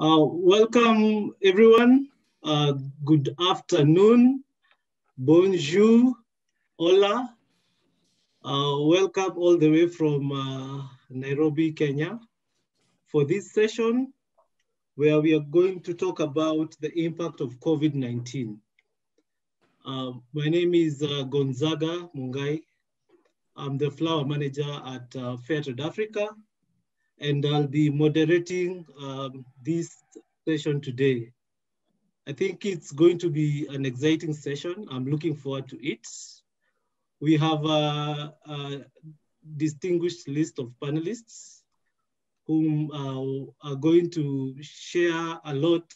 Uh, welcome everyone. Uh, good afternoon. Bonjour. Hola. Uh, welcome all the way from uh, Nairobi, Kenya for this session where we are going to talk about the impact of COVID-19. Uh, my name is uh, Gonzaga Mungai. I'm the flower manager at uh, Fairtrade Africa and I'll be moderating um, this session today. I think it's going to be an exciting session. I'm looking forward to it. We have a, a distinguished list of panelists whom uh, are going to share a lot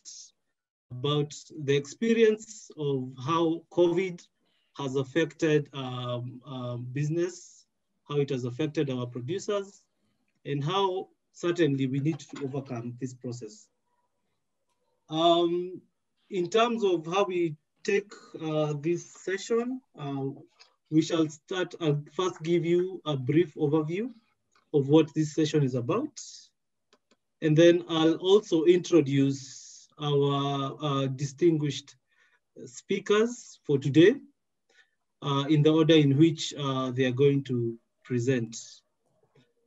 about the experience of how COVID has affected um, um, business, how it has affected our producers, and how certainly we need to overcome this process. Um, in terms of how we take uh, this session, uh, we shall start, I'll first give you a brief overview of what this session is about. And then I'll also introduce our uh, distinguished speakers for today uh, in the order in which uh, they are going to present.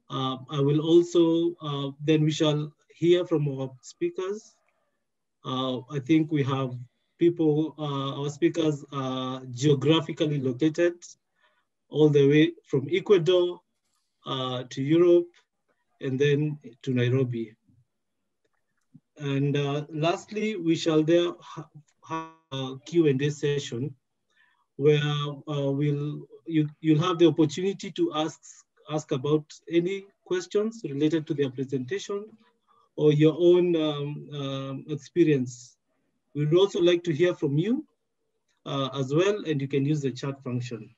Uh, I will also, uh, then we shall hear from our speakers. Uh, I think we have people, uh, our speakers are geographically located all the way from Ecuador uh, to Europe and then to Nairobi. And uh, lastly, we shall there have a Q&A session where we'll, you, you'll have the opportunity to ask ask about any questions related to their presentation or your own um, um, experience. We would also like to hear from you uh, as well, and you can use the chat function.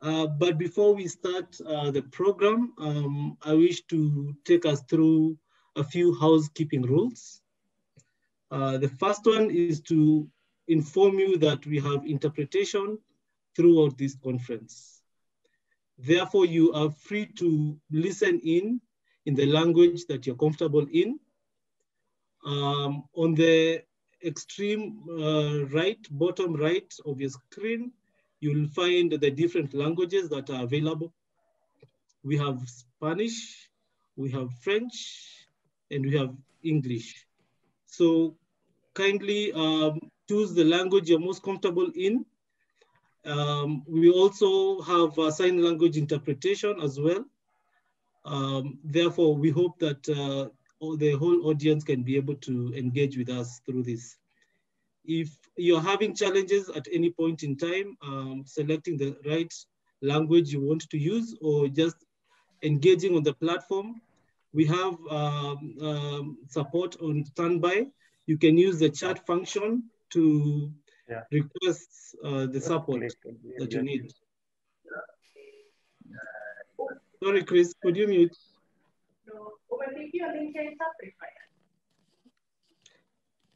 Uh, but before we start uh, the program, um, I wish to take us through a few housekeeping rules. Uh, the first one is to inform you that we have interpretation throughout this conference. Therefore, you are free to listen in in the language that you're comfortable in. Um, on the extreme uh, right, bottom right of your screen, you'll find the different languages that are available. We have Spanish, we have French, and we have English. So kindly um, choose the language you're most comfortable in um, we also have a sign language interpretation as well. Um, therefore, we hope that uh, the whole audience can be able to engage with us through this. If you're having challenges at any point in time, um, selecting the right language you want to use or just engaging on the platform, we have um, um, support on standby. You can use the chat function to yeah. requests uh, the support that you need. Sorry, Chris, could you mute? No.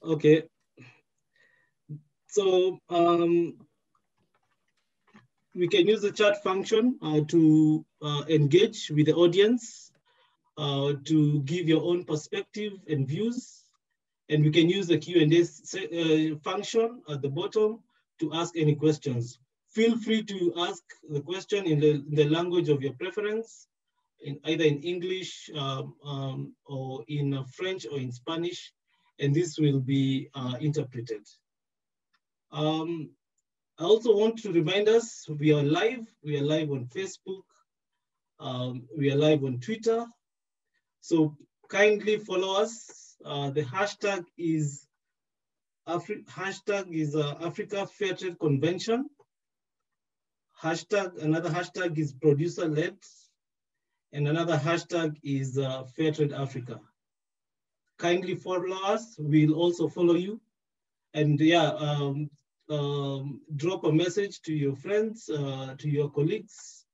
Okay. So um, we can use the chat function uh, to uh, engage with the audience, uh, to give your own perspective and views and we can use the Q&A uh, function at the bottom to ask any questions. Feel free to ask the question in the, the language of your preference, in either in English um, um, or in uh, French or in Spanish, and this will be uh, interpreted. Um, I also want to remind us we are live. We are live on Facebook. Um, we are live on Twitter. So kindly follow us uh, the hashtag is Afri hashtag is uh, Africa Fair Trade Convention. Hashtag another hashtag is producer led, and another hashtag is uh, Fair Trade Africa. Kindly follow us. We'll also follow you, and yeah, um, um, drop a message to your friends, uh, to your colleagues,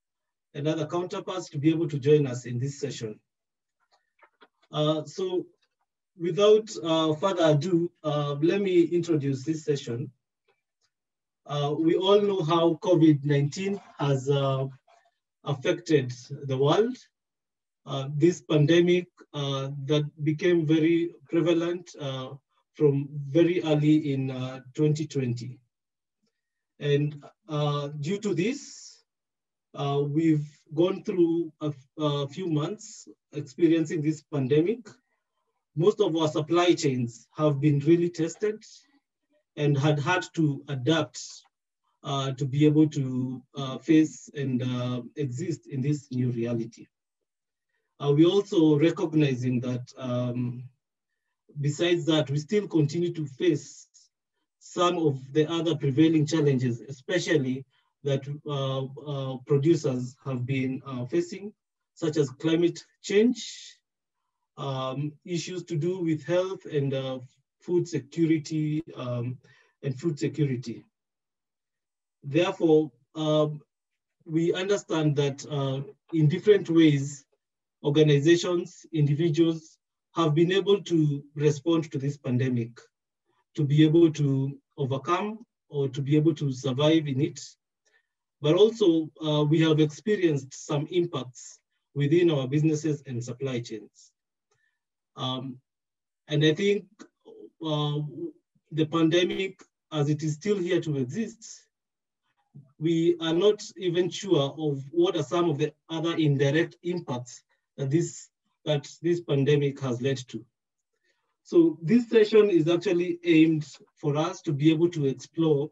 and other counterparts to be able to join us in this session. Uh, so without uh, further ado, uh, let me introduce this session. Uh, we all know how COVID-19 has uh, affected the world. uh, this pandemic uh, that became very prevalent from very early in 2020. And due to this, we've gone through a, a few months experiencing this pandemic. Most of our supply chains have been really tested and had had to adapt uh, to be able to uh, face and uh, exist in this new reality. Uh, we're also recognizing that um, besides that, we still continue to face some of the other prevailing challenges, especially that uh, uh, producers have been facing, such as climate change, um, issues to do with health and food security um, and food security. Therefore, um, we understand that uh, in different ways, organizations, individuals have been able to respond to this pandemic, to be able to overcome or to be able to survive in it. But also, uh, we have experienced some impacts within our businesses and supply chains. Um, and I think uh, the pandemic, as it is still here to exist, we are not even sure of what are some of the other indirect impacts that this, that this pandemic has led to. So this session is actually aimed for us to be able to explore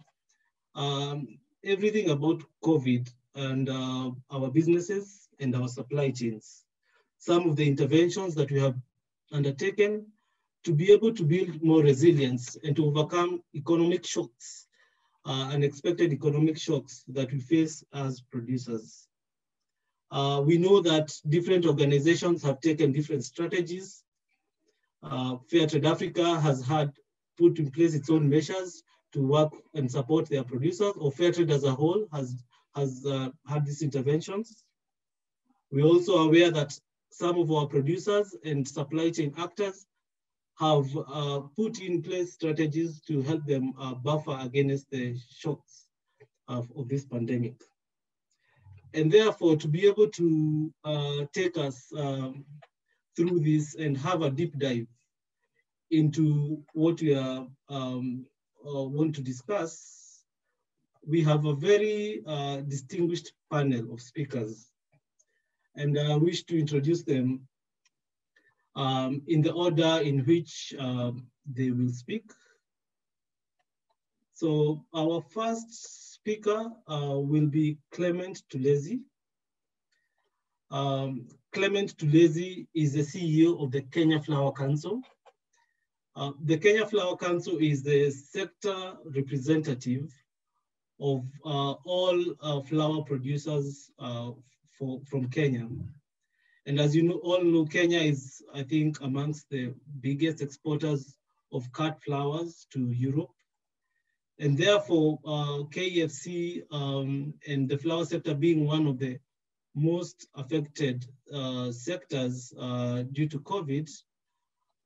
um, everything about COVID and uh, our businesses and our supply chains. Some of the interventions that we have undertaken to be able to build more resilience and to overcome economic shocks uh, unexpected economic shocks that we face as producers. Uh, we know that different organizations have taken different strategies. Uh, Fair Trade Africa has had put in place its own measures to work and support their producers, or Fair Trade as a whole has, has uh, had these interventions. We're also aware that some of our producers and supply chain actors have uh, put in place strategies to help them uh, buffer against the shocks of, of, this pandemic. And therefore, to be able to uh, take us um, through this and have a deep dive into what we are, um, uh, want to discuss, we have a very uh, distinguished panel of speakers. And I wish to introduce them um, in the order in which um, they will speak. So our first speaker uh, will be Clement Tulezi. Um, Clement Tulezi is the CEO of the Kenya Flower Council. Uh, the Kenya Flower Council is the sector representative of uh, all uh, flower producers uh, for, from Kenya. And as you know, all know, Kenya is, I think, amongst the biggest exporters of cut flowers to Europe. And therefore, uh, KFC um, and the flower sector being one of the most affected uh, sectors uh, due to COVID,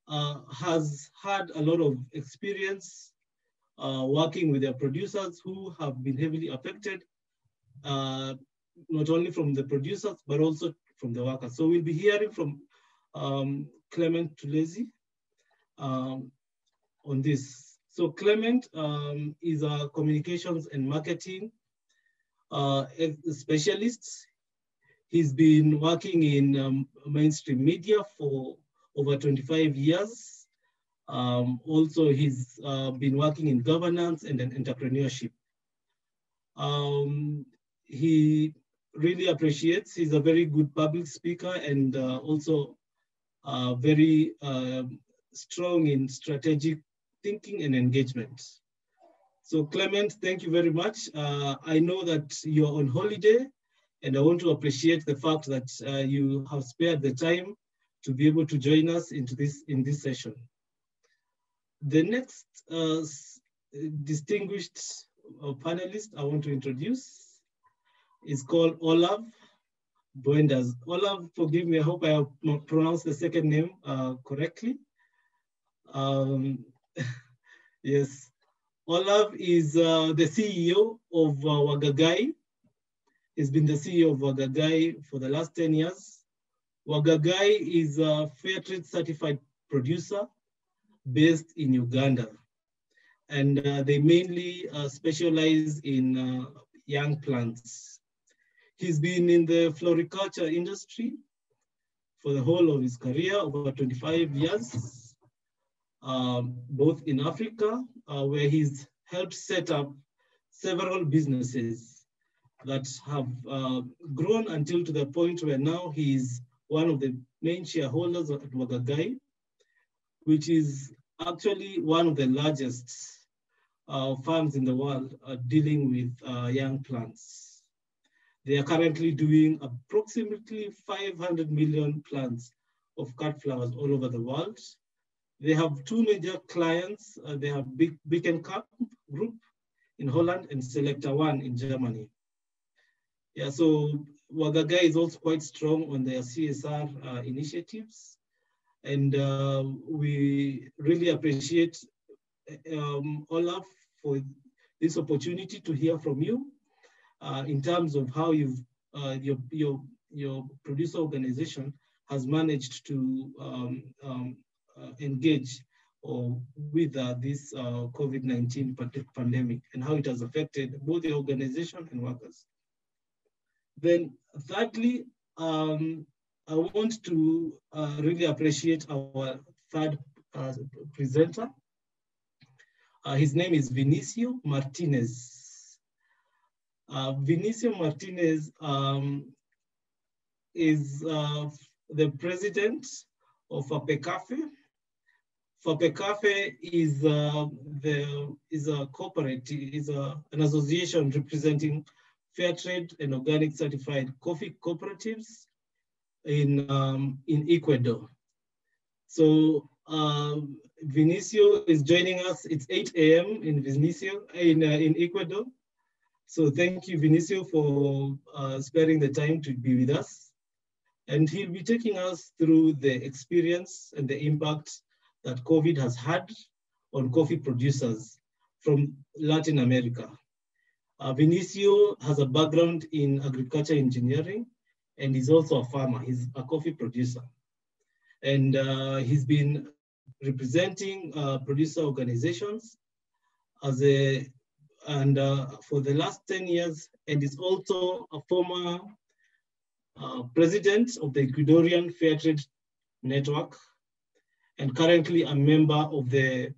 uh, has had a lot of experience uh, working with their producers who have been heavily affected, uh, not only from the producers, but also from the workers. So we'll be hearing from um, Clement Tulezi um, on this. So Clement um, is a communications and marketing uh, specialist. He's been working in um, mainstream media for over 25 years. Um, also, he's uh, been working in governance and entrepreneurship. Um, he really appreciates. He's a very good public speaker and uh, also uh, very uh, strong in strategic thinking and engagement. So Clement, thank you very much. Uh, I know that you're on holiday and I want to appreciate the fact that uh, you have spared the time to be able to join us into this in this session. The next uh, distinguished panelist I want to introduce is called Olav Boenders. Olav, forgive me, I hope I pronounced the second name uh, correctly. Um, yes, Olav is uh, the CEO of uh, Wagagai. He's been the CEO of Wagagai for the last 10 years. Wagagai is a fair trade certified producer based in Uganda. And uh, they mainly uh, specialize in uh, young plants. He's been in the floriculture industry for the whole of his career, over 25 years, um, both in Africa, uh, where he's helped set up several businesses that have uh, grown until to the point where now he's one of the main shareholders at Wagagai, which is actually one of the largest uh, farms in the world uh, dealing with uh, young plants. They are currently doing approximately 500 million plants of cut flowers all over the world. They have two major clients. Uh, they have Big Beacon Cup Group in Holland and Selecta One in Germany. Yeah, so Wagagai is also quite strong on their CSR uh, initiatives. And uh, we really appreciate um, Olav for this opportunity to hear from you uh, in terms of how you've, uh, your, your, your producer organization has managed to um, um, uh, engage or with uh, this uh, COVID-19 pandemic and how it has affected both the organization and workers. Then thirdly, um, I want to really appreciate our third presenter. His name is Vinicio Martinez. Uh, Vinicio Martinez um, is the president of FAPECAFE, FAPECAFE is uh, the is a cooperative, is a, an association representing fair trade and organic certified coffee cooperatives in um, in Ecuador. So um, Vinicio is joining us. It's 8 a.m. in Vinicio in uh, in Ecuador. So thank you, Vinicio, for uh, sparing the time to be with us. And he'll be taking us through the experience and the impact that COVID has had on coffee producers from Latin America. Uh, Vinicio has a background in agriculture engineering and he's also a farmer. He's a coffee producer. And uh, he's been representing uh, producer organizations as a, and uh, for the last 10 years, and is also a former uh, president of the Ecuadorian Fair Trade Network, and currently a member of the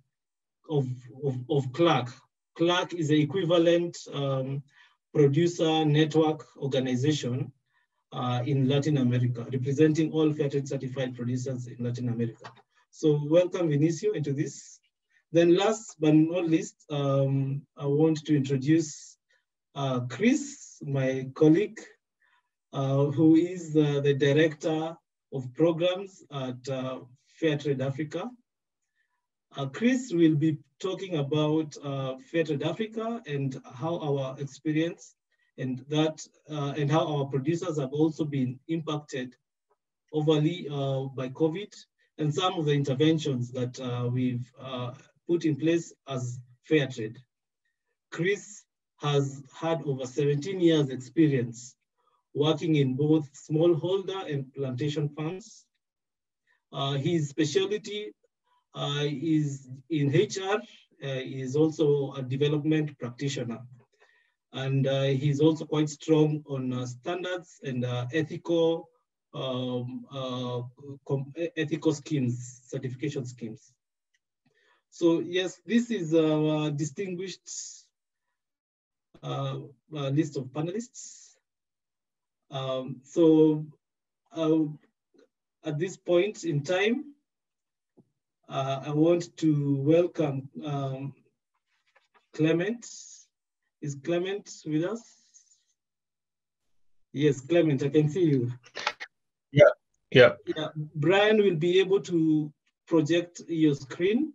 of, of, of CLAC. CLAC is the equivalent um, producer network organization uh, in Latin America, representing all fair trade certified producers in Latin America. So welcome Vinicio into this. Then last but not least, um, I want to introduce uh, Chris, my colleague, uh, who is the, the director of programs at uh, Fair Trade Africa. Uh, Chris will be talking about uh, Fair Trade Africa and how our experience and that uh, and how our producers have also been impacted overly uh, by COVID and some of the interventions that uh, we've uh, put in place as fair trade. Chris has had over 17 years experience working in both smallholder and plantation farms uh, his specialty uh, is in HR. Uh, he is also a development practitioner. And he's also quite strong on standards and ethical um, ethical schemes, certification schemes. So yes, this is a distinguished uh, list of panelists. Um, so uh, at this point in time, uh, I want to welcome um, Clement. Is Clement with us? Yes, Clement, I can see you. Yeah, yeah. yeah. Brian will be able to project your screen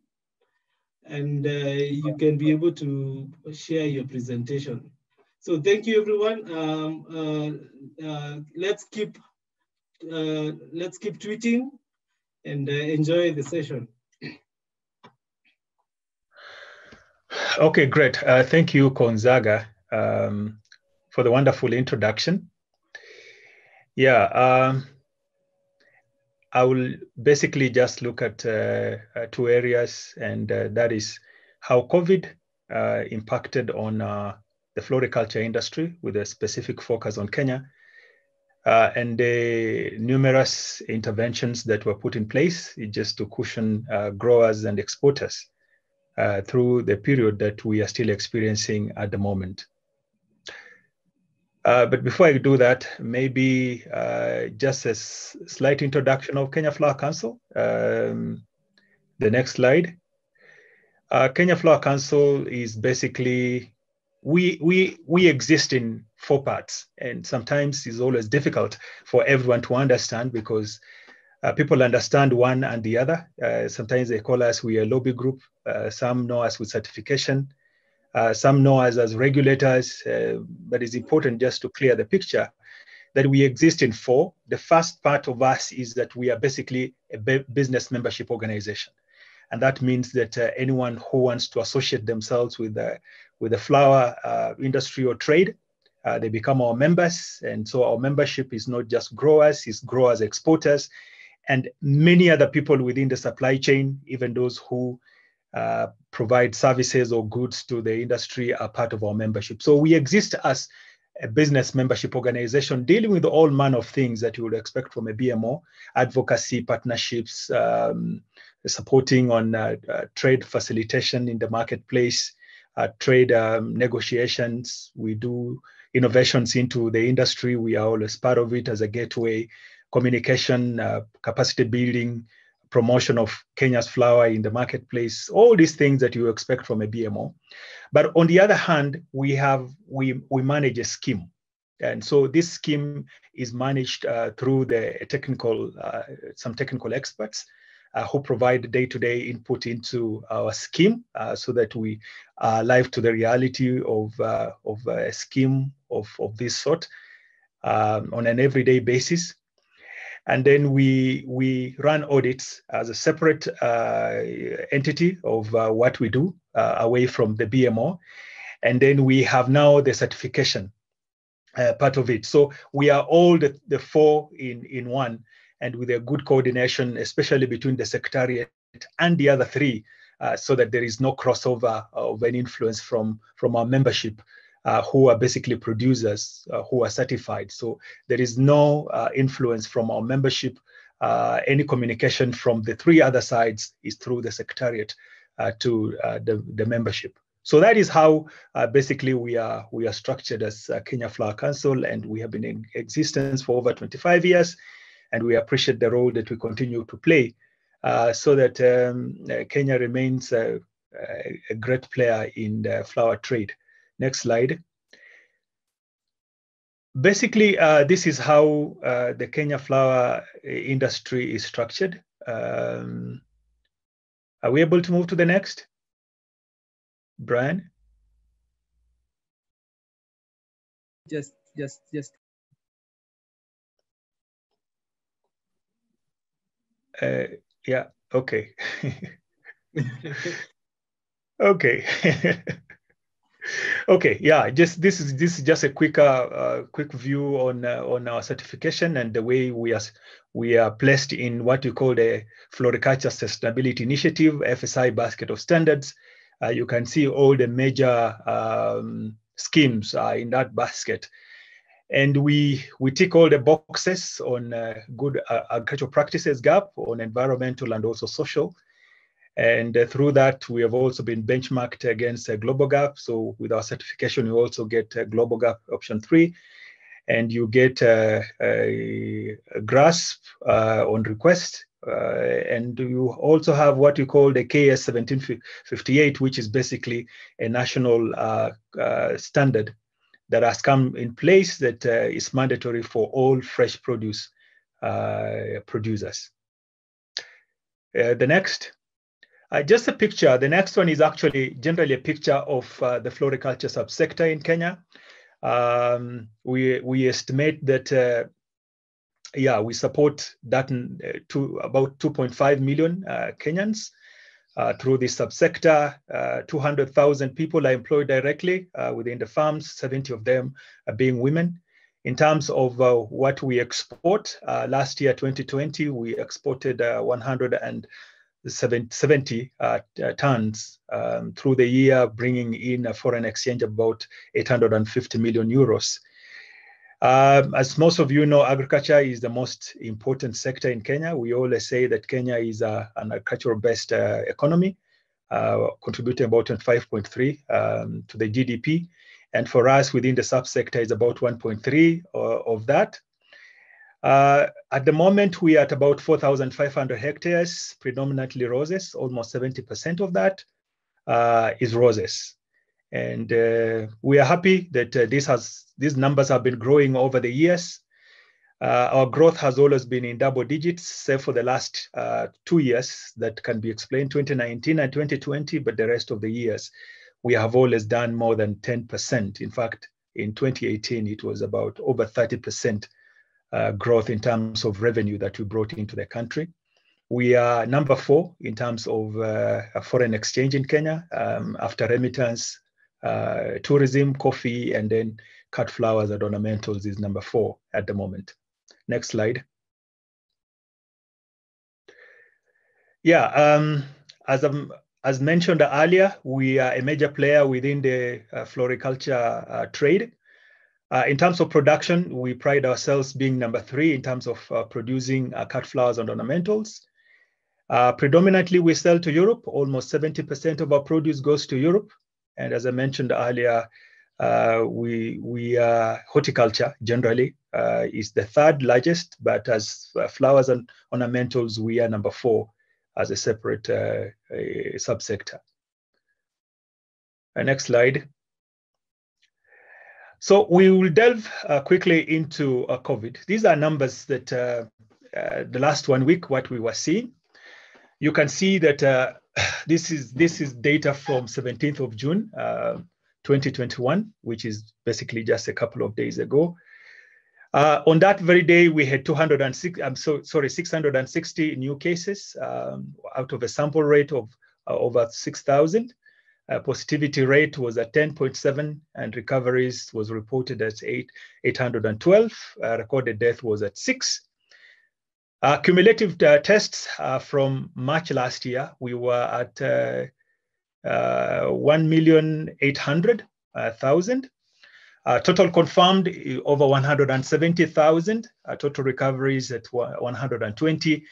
and uh, you can be able to share your presentation. So thank you, everyone. Um, uh, uh let's keep uh, let's keep tweeting and uh, enjoy the session. Okay, great. Uh, thank you, Gonzaga, um, for the wonderful introduction. Yeah, um, I will basically just look at uh, uh, two areas, and uh, that is how COVID uh, impacted on uh, the floriculture industry with a specific focus on Kenya, uh, and the numerous interventions that were put in place just to cushion growers and exporters through the period that we are still experiencing at the moment. Uh, but before I do that, maybe uh, just a slight introduction of Kenya Flower Council. Um, the next slide. Uh, Kenya Flower Council is basically, we, we, we exist in four parts, and sometimes it's always difficult for everyone to understand because uh, people understand one and the other. Uh, sometimes they call us, we are a lobby group. some know us with certification. Uh, some know us as regulators, uh, but it's important just to clear the picture that we exist in four. The first part of us is that we are basically a business membership organization. And that means that uh, anyone who wants to associate themselves with the, with the flower uh, industry or trade, uh, they become our members. And so our membership is not just growers, it's growers, exporters, and many other people within the supply chain, even those who uh, provide services or goods to the industry are part of our membership. So we exist as a business membership organization dealing with all manner of things that you would expect from a BMO, advocacy, partnerships, um, supporting on uh, uh, trade facilitation in the marketplace, uh, trade um, negotiations. We do innovations into the industry. We are always part of it as a gateway, communication, uh, capacity building, promotion of Kenya's flower in the marketplace, all these things that you expect from a BMO. But on the other hand, we have we we manage a scheme, and so this scheme is managed uh, through the technical uh, some technical experts. Uh, who provide day-to-day input into our scheme uh, so that we are live to the reality of, uh, of a scheme of, of this sort um, on an everyday basis and then we we run audits as a separate uh, entity of uh, what we do uh, away from the BMO, and then we have now the certification uh, part of it. So we are all the, the four in in one, and with a good coordination, especially between the secretariat and the other three, uh, so that there is no crossover of any influence from from our membership uh, who are basically producers uh, who are certified. So there is no uh, influence from our membership. Uh, any communication from the three other sides is through the secretariat uh, to uh, the, the membership. So that is how basically we are we are structured as Kenya Flower Council, and we have been in existence for over 25 years, and we appreciate the role that we continue to play, so that um, Kenya remains a, a great player in the flower trade. Next slide. Basically, uh, this is how uh, the Kenya flower industry is structured. Um, are we able to move to the next? Brian? Just, just, just. Uh, yeah, okay. okay. okay yeah just this is this is just a quick uh, quick view on uh, on our certification and the way we are we are placed in what we call the floriculture sustainability initiative fsi basket of standards. Uh, you can see all the major um, schemes in that basket. And we we tick all the boxes on uh, good uh, agricultural practices gap on environmental and also social and uh, through that, we have also been benchmarked against a GlobalGAP. So with our certification, you also get a GlobalGAP option three, and you get a, a, a grasp uh, on request. Uh, and you also have what you call the KS 1758, which is basically a national uh, uh, standard that has come in place that uh, is mandatory for all fresh produce producers. the next. Uh, just a picture. The next one is actually generally a picture of uh, the floriculture subsector in Kenya. Um, we we estimate that uh, yeah we support that uh, to about 2.5 million uh, Kenyans uh, through this subsector. 200,000 people are employed directly within the farms. 70 of them are being women In terms of uh, what we export, uh, last year, 2020, we exported uh, 170 uh, tons um, through the year, bringing in a foreign exchange about 850 million euros. Um, as most of you know, agriculture is the most important sector in Kenya. We always say that Kenya is a, an agricultural-based uh, economy, uh, contributing about 5.3 um, to the GDP. And for us, within the subsector, is about 1.3 uh, of that. Uh, at the moment, we are at about 4,500 hectares, predominantly roses. Almost 70% of that uh, is roses. And uh, we are happy that uh, this has these numbers have been growing over the years. Uh, our growth has always been in double digits, save for the last uh, two years that can be explained 2019 and 2020, but the rest of the years we have always done more than 10%. In fact, in 2018, it was about over 30% uh, growth in terms of revenue that we brought into the country. We are number four in terms of uh, foreign exchange in Kenya um, after remittance, uh, tourism, coffee, and then cut flowers and ornamentals is number four at the moment. Next slide. Yeah, um, as, um, as mentioned earlier, we are a major player within the uh, floriculture uh, trade. Uh, in terms of production, we pride ourselves being number three in terms of uh, producing uh, cut flowers and ornamentals. Uh, predominantly, we sell to Europe. Almost 70% of our produce goes to Europe. And as I mentioned earlier, uh, we we horticulture generally uh, is the third largest, but as flowers and ornamentals, we are number four as a separate subsector. next slide. So we will delve uh, quickly into uh, COVID. These are numbers that uh, the last one week, what we were seeing. You can see that this is this is data from 17th of June, 2021, which is basically just a couple of days ago. Uh, on that very day, we had 206, I'm so sorry, 660 new cases um, out of a sample rate of uh, over 6,000. Uh, positivity rate was at 10.7 and recoveries was reported at 8, 812. Uh, recorded death was at six. Uh, cumulative uh, tests from March last year, we were at uh, 1,800,000. Uh, total confirmed over 170,000. Uh, total recoveries at 120,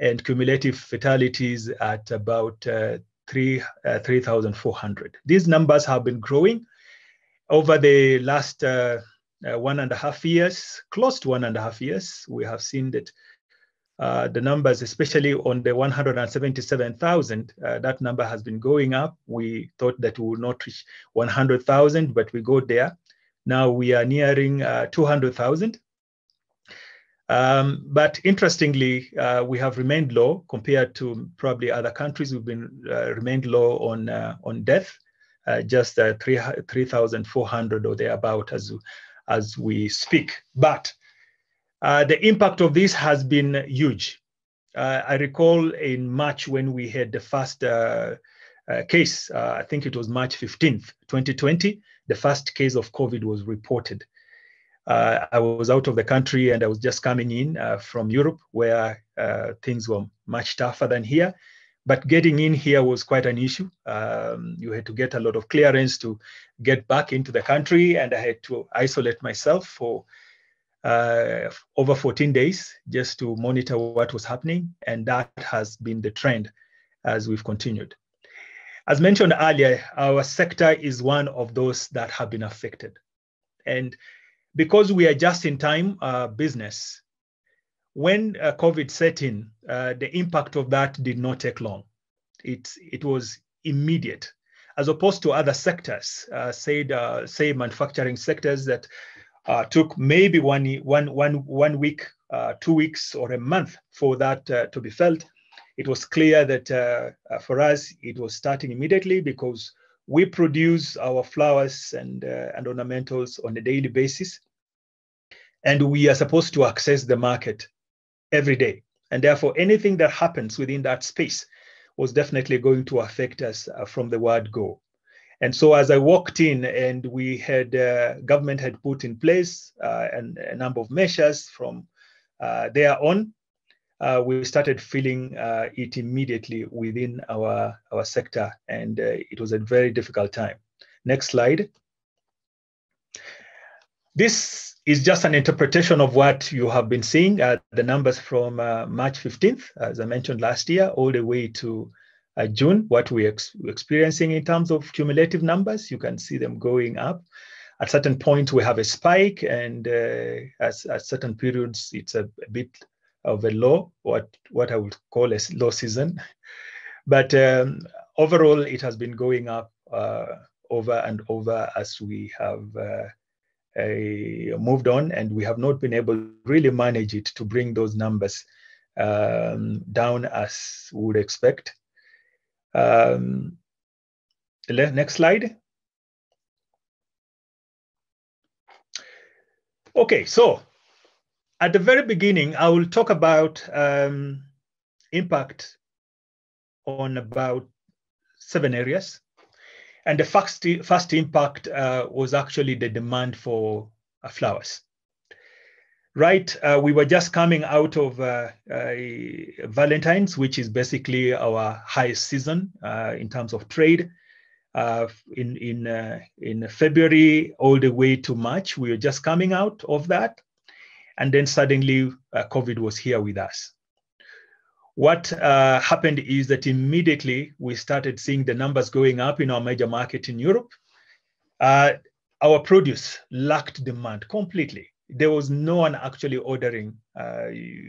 and cumulative fatalities at about uh, 3 uh, 3,400. These numbers have been growing over the last uh, one and a half years, close to one and a half years. We have seen that uh, the numbers, especially on the 177,000, uh, that number has been going up. We thought that we would not reach 100,000, but we got there. Now we are nearing uh, 200,000. Um, but interestingly, uh, we have remained low compared to probably other countries. We've been uh, remained low on on death, just 3,400 3, or thereabout as as we speak. But uh, the impact of this has been huge. Uh, I recall in March when we had the first uh, uh case, uh, I think it was March 15th, 2020, the first case of COVID was reported. I was out of the country and I was just coming in from Europe where things were much tougher than here. But getting in here was quite an issue. Um, you had to get a lot of clearance to get back into the country, and I had to isolate myself for uh, over 14 days just to monitor what was happening. And that has been the trend as we've continued. As mentioned earlier, our sector is one of those that have been affected. And because we are just in time uh, business, when uh, COVID set in, uh, the impact of that did not take long. It, it was immediate, as opposed to other sectors, uh, say, uh, say manufacturing sectors that uh, took maybe one, one, one, one week, two weeks, or a month for that to be felt. It was clear that for us, it was starting immediately because we produce our flowers and, uh, and ornamentals on a daily basis. And we are supposed to access the market every day. And therefore, anything that happens within that space was definitely going to affect us from the word go. And so as I walked in and we had, uh, government had put in place uh, and a number of measures from uh, there on, uh, we started feeling uh, it immediately within our, our sector. And uh, it was a very difficult time. Next slide. This is just an interpretation of what you have been seeing, uh, the numbers from March 15th, as I mentioned last year, all the way to uh, June, what we're ex experiencing in terms of cumulative numbers. You can see them going up. At certain point, we have a spike, and uh, at, at, certain periods, it's a, a, bit of a low, what, what I would call a low season. But um, overall, it has been going up uh, over and over as we have uh, moved on, and we have not been able to really manage it to bring those numbers um, down as we would expect. Um, next slide. Okay, so at the very beginning, I will talk about um, impact on about seven areas. And the first, first impact uh, was actually the demand for uh, flowers right, uh, we were just coming out of uh, uh, Valentine's, which is basically our highest season uh, in terms of trade. In in in February all the way to March, we were just coming out of that, and then suddenly COVID was here with us. What happened is that immediately we started seeing the numbers going up in our major market in Europe. our produce lacked demand completely there was no one actually ordering uh,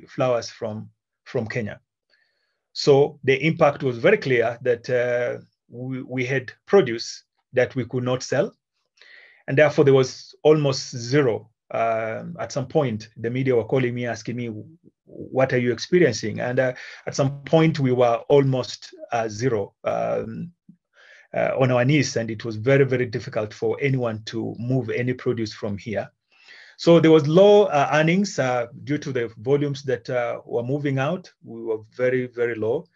flowers from, from Kenya. So the impact was very clear that uh, we, we had produce that we could not sell. And therefore, there was almost zero. Um, at some point, the media were calling me, asking me, what are you experiencing? And uh, at some point, we were almost uh, zero um, uh, on our knees. And it was very, very difficult for anyone to move any produce from here. So there was low uh, earnings uh, due to the volumes that uh, were moving out. We were very, very low.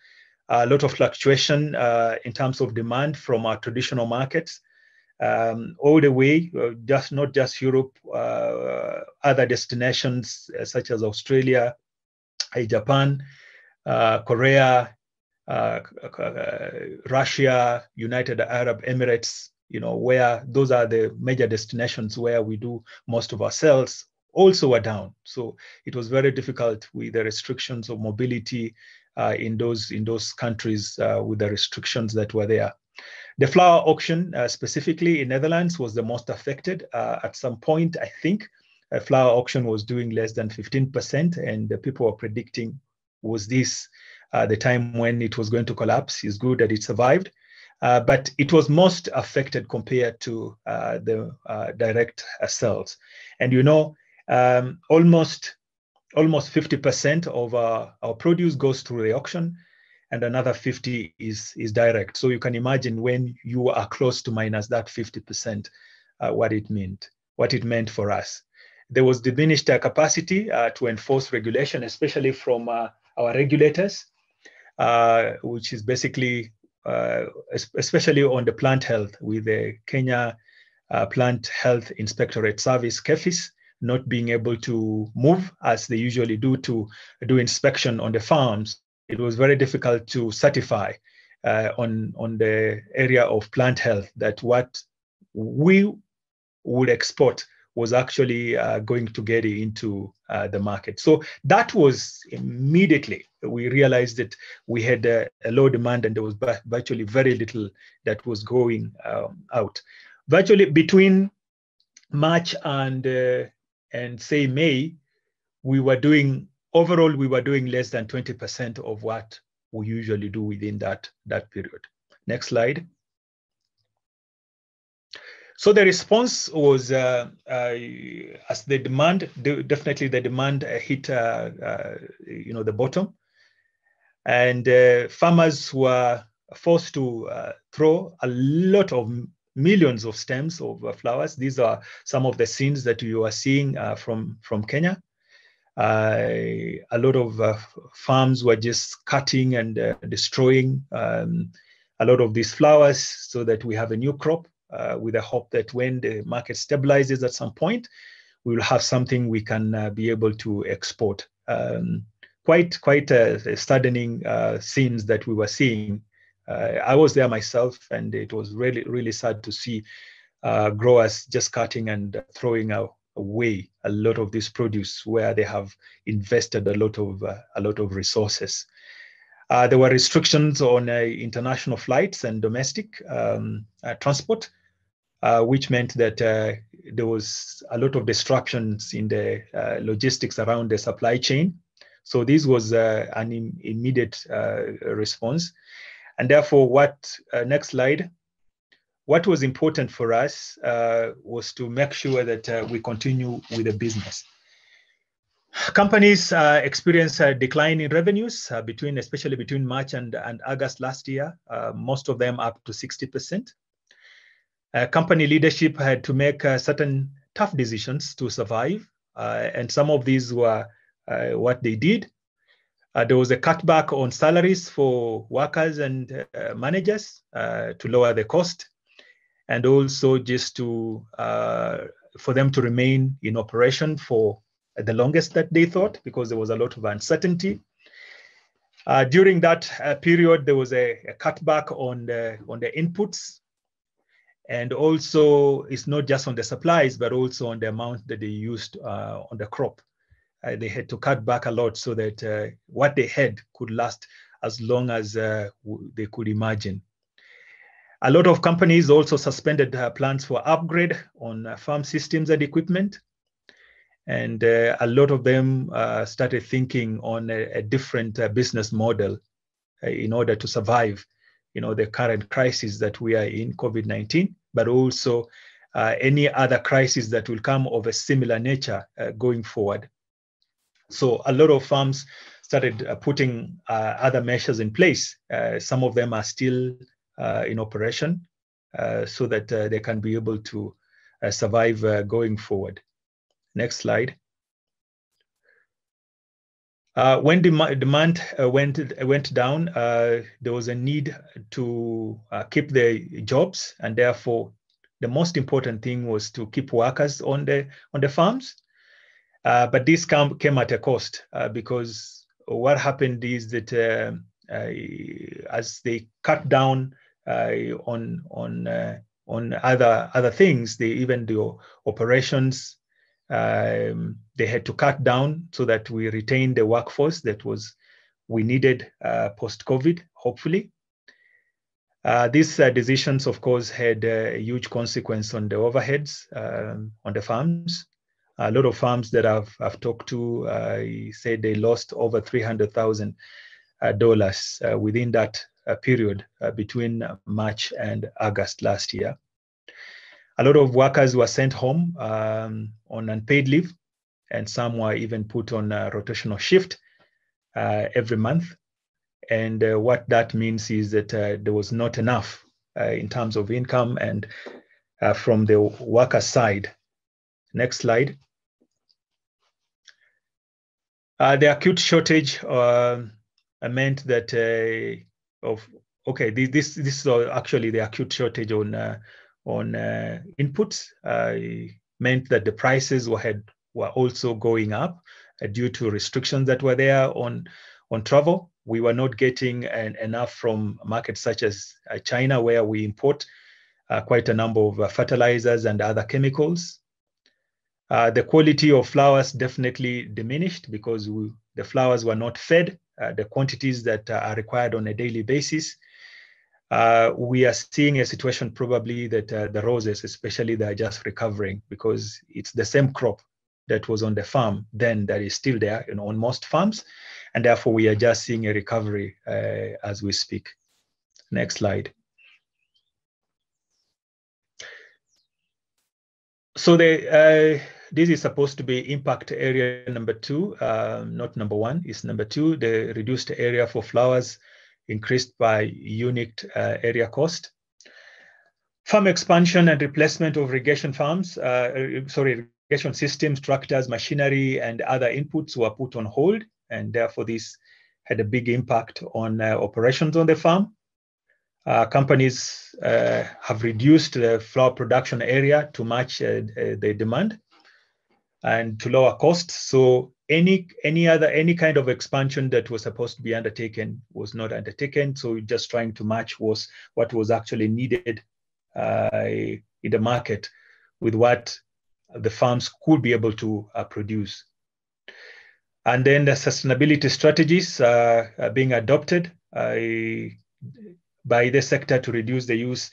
A lot of fluctuation uh, in terms of demand from our traditional markets. Um, all the way, uh, just not just Europe, uh, other destinations such as Australia, Japan, Korea, Russia, United Arab Emirates, you know, where those are the major destinations where we do most of our sales also were down. So it was very difficult with the restrictions of mobility uh, in those in those countries uh, with the restrictions that were there. The flower auction, uh, specifically in Netherlands, was the most affected. Uh, at some point, I think, a flower auction was doing less than 15%, and the people were predicting was this uh, the time when it was going to collapse. It's good that it survived. Uh, but it was most affected compared to uh, the uh, direct sales. And you know, um, almost almost 50% of our, our produce goes through the auction and another 50 is, is direct. So you can imagine when you are close to minus that 50%, uh, what it meant, what it meant for us. There was diminished uh, capacity uh, to enforce regulation, especially from our regulators, which is basically uh, especially on the plant health with the Kenya uh, Plant Health Inspectorate Service, KEPHIS, not being able to move as they usually do to do inspection on the farms. It was very difficult to certify uh, on, on the area of plant health that what we would export was actually uh, going to get into uh, the market. So that was immediately we realized that we had a, a low demand and there was virtually very little that was going um, out. Virtually between March and uh, and say May, we were doing overall we were doing less than 20% of what we usually do within that that period. Next slide. So the response was uh, uh, as the demand, definitely the demand hit, uh, uh, you know, the bottom, and uh, farmers were forced to uh, throw a lot of millions of stems of flowers. These are some of the scenes that you are seeing from from Kenya. A lot of farms were just cutting and destroying. Um, a lot of these flowers so that we have a new crop uh, with the hope that when the market stabilizes at some point, we will have something we can uh, be able to export. Um, quite quite a, saddening uh, scenes that we were seeing. Uh, I was there myself, and it was really really sad to see uh, growers just cutting and throwing out away a lot of this produce where they have invested a lot of uh, a lot of resources. Uh, there were restrictions on uh, international flights and domestic um, transport, which meant that there was a lot of disruptions in the logistics around the supply chain. So this was uh, an Im immediate uh, response. And therefore, what, uh, next slide, what was important for us was to make sure that we continue with the business. Companies uh, experienced a decline in revenues uh, between, especially between March and, and August last year, uh, most of them up to 60%. company leadership had to make certain tough decisions to survive, and some of these were uh, what they did. Uh, there was a cutback on salaries for workers and uh, managers to lower the cost, and also just to for them to remain in operation for the longest that they thought because there was a lot of uncertainty. Uh, during that uh, period, there was a, a, cutback on the on the inputs, and also it's not just on the supplies, but also on the amount that they used uh, on the crop uh, they had to cut back a lot so that uh, what they had could last as long as uh, they could imagine. A lot of companies also suspended uh, plans for upgrade on uh, farm systems and equipment. And uh, a lot of them started thinking on a, a different business model in order to survive you know, the current crisis that we are in, COVID-19, but also any other crisis that will come of a similar nature going forward. So a lot of farms started uh, putting uh, other measures in place. Uh, some of them are still uh, in operation uh, so that uh, they can be able to survive going forward. Next slide. when dem demand went went down, there was a need to keep the jobs, and therefore, the most important thing was to keep workers on the on the farms uh, but this come, came at a cost uh, because what happened is that uh, uh as they cut down uh, on on on other other things, they even the operations. Um, they had to cut down so that we retained the workforce that was we needed post COVID, hopefully. Uh, these uh, decisions, of course, had a huge consequence on the overheads um, on the farms. A lot of farms that I've, I've talked to uh, said they lost over $300,000 uh, within that uh, period uh, between March and August last year. A lot of workers were sent home um, on unpaid leave, and some were even put on a rotational shift uh, every month. And uh, what that means is that there was not enough in terms of income and from the worker side Next slide. Uh, the acute shortage uh, meant that uh, of okay this this this is actually the acute shortage on uh, on uh, inputs meant that the prices were had were also going up due to restrictions that were there on on travel. We were not getting an, enough from markets such as China, where we import quite a number of fertilizers and other chemicals. Uh, the quality of flowers definitely diminished because we, the flowers were not fed uh, the quantities that uh, are required on a daily basis. Uh, we are seeing a situation probably that uh, the roses, especially, they are just recovering because it's the same crop that was on the farm then that is still there you know, on most farms. And therefore, we are just seeing a recovery as we speak. Next slide. So the this is supposed to be impact area number two, uh, not number one, is number two. The reduced area for flowers increased by unit uh, area cost. Farm expansion and replacement of irrigation farms, uh, sorry, irrigation systems, tractors, machinery, and other inputs were put on hold, and therefore this had a big impact on uh, operations on the farm. Uh, companies uh, have reduced the flower production area to match uh, the demand and to lower costs. So any any other any kind of expansion that was supposed to be undertaken was not undertaken. So just trying to match was what was actually needed uh, in the market with what the farms could be able to uh, produce. And then the sustainability strategies uh, are being adopted by the sector to reduce the use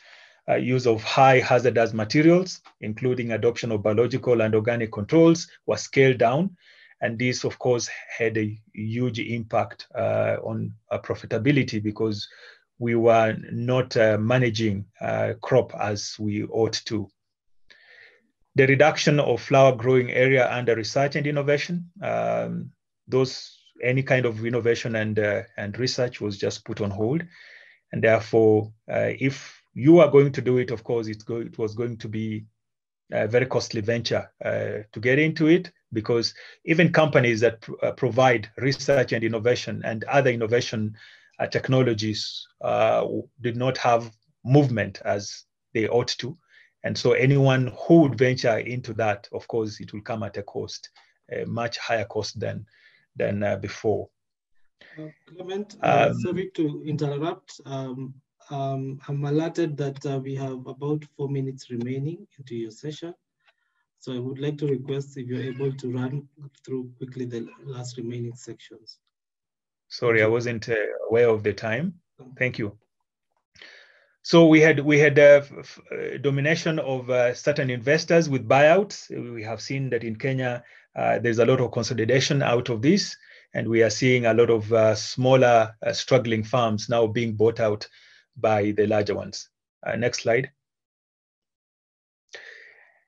uh, use of high hazardous materials, including adoption of biological and organic controls, was scaled down. And this, of course, had a huge impact uh, on profitability because we were not uh, managing uh, crop as we ought to. The reduction of flower growing area under research and innovation, um, those any kind of innovation and uh, and research was just put on hold, and therefore, uh, if you are going to do it, of course, it's go- it was going to be a very costly venture uh, to get into it because even companies that pr- uh, provide research and innovation and other innovation uh, technologies uh, did not have movement as they ought to. And so anyone who would venture into that, of course, it will come at a cost, a much higher cost than, than uh, before. Clement, um, sorry to interrupt. Um, um, I'm alerted that uh, we have about four minutes remaining into your session. So I would like to request if you're able to run through quickly the last remaining sections. Sorry, I wasn't uh, aware of the time. Thank you. So we had we had a uh, domination of uh, certain investors with buyouts. We have seen that in Kenya, uh, there's a lot of consolidation out of this, and we are seeing a lot of uh, smaller, uh, struggling farms now being bought out by the larger ones. Uh, next slide.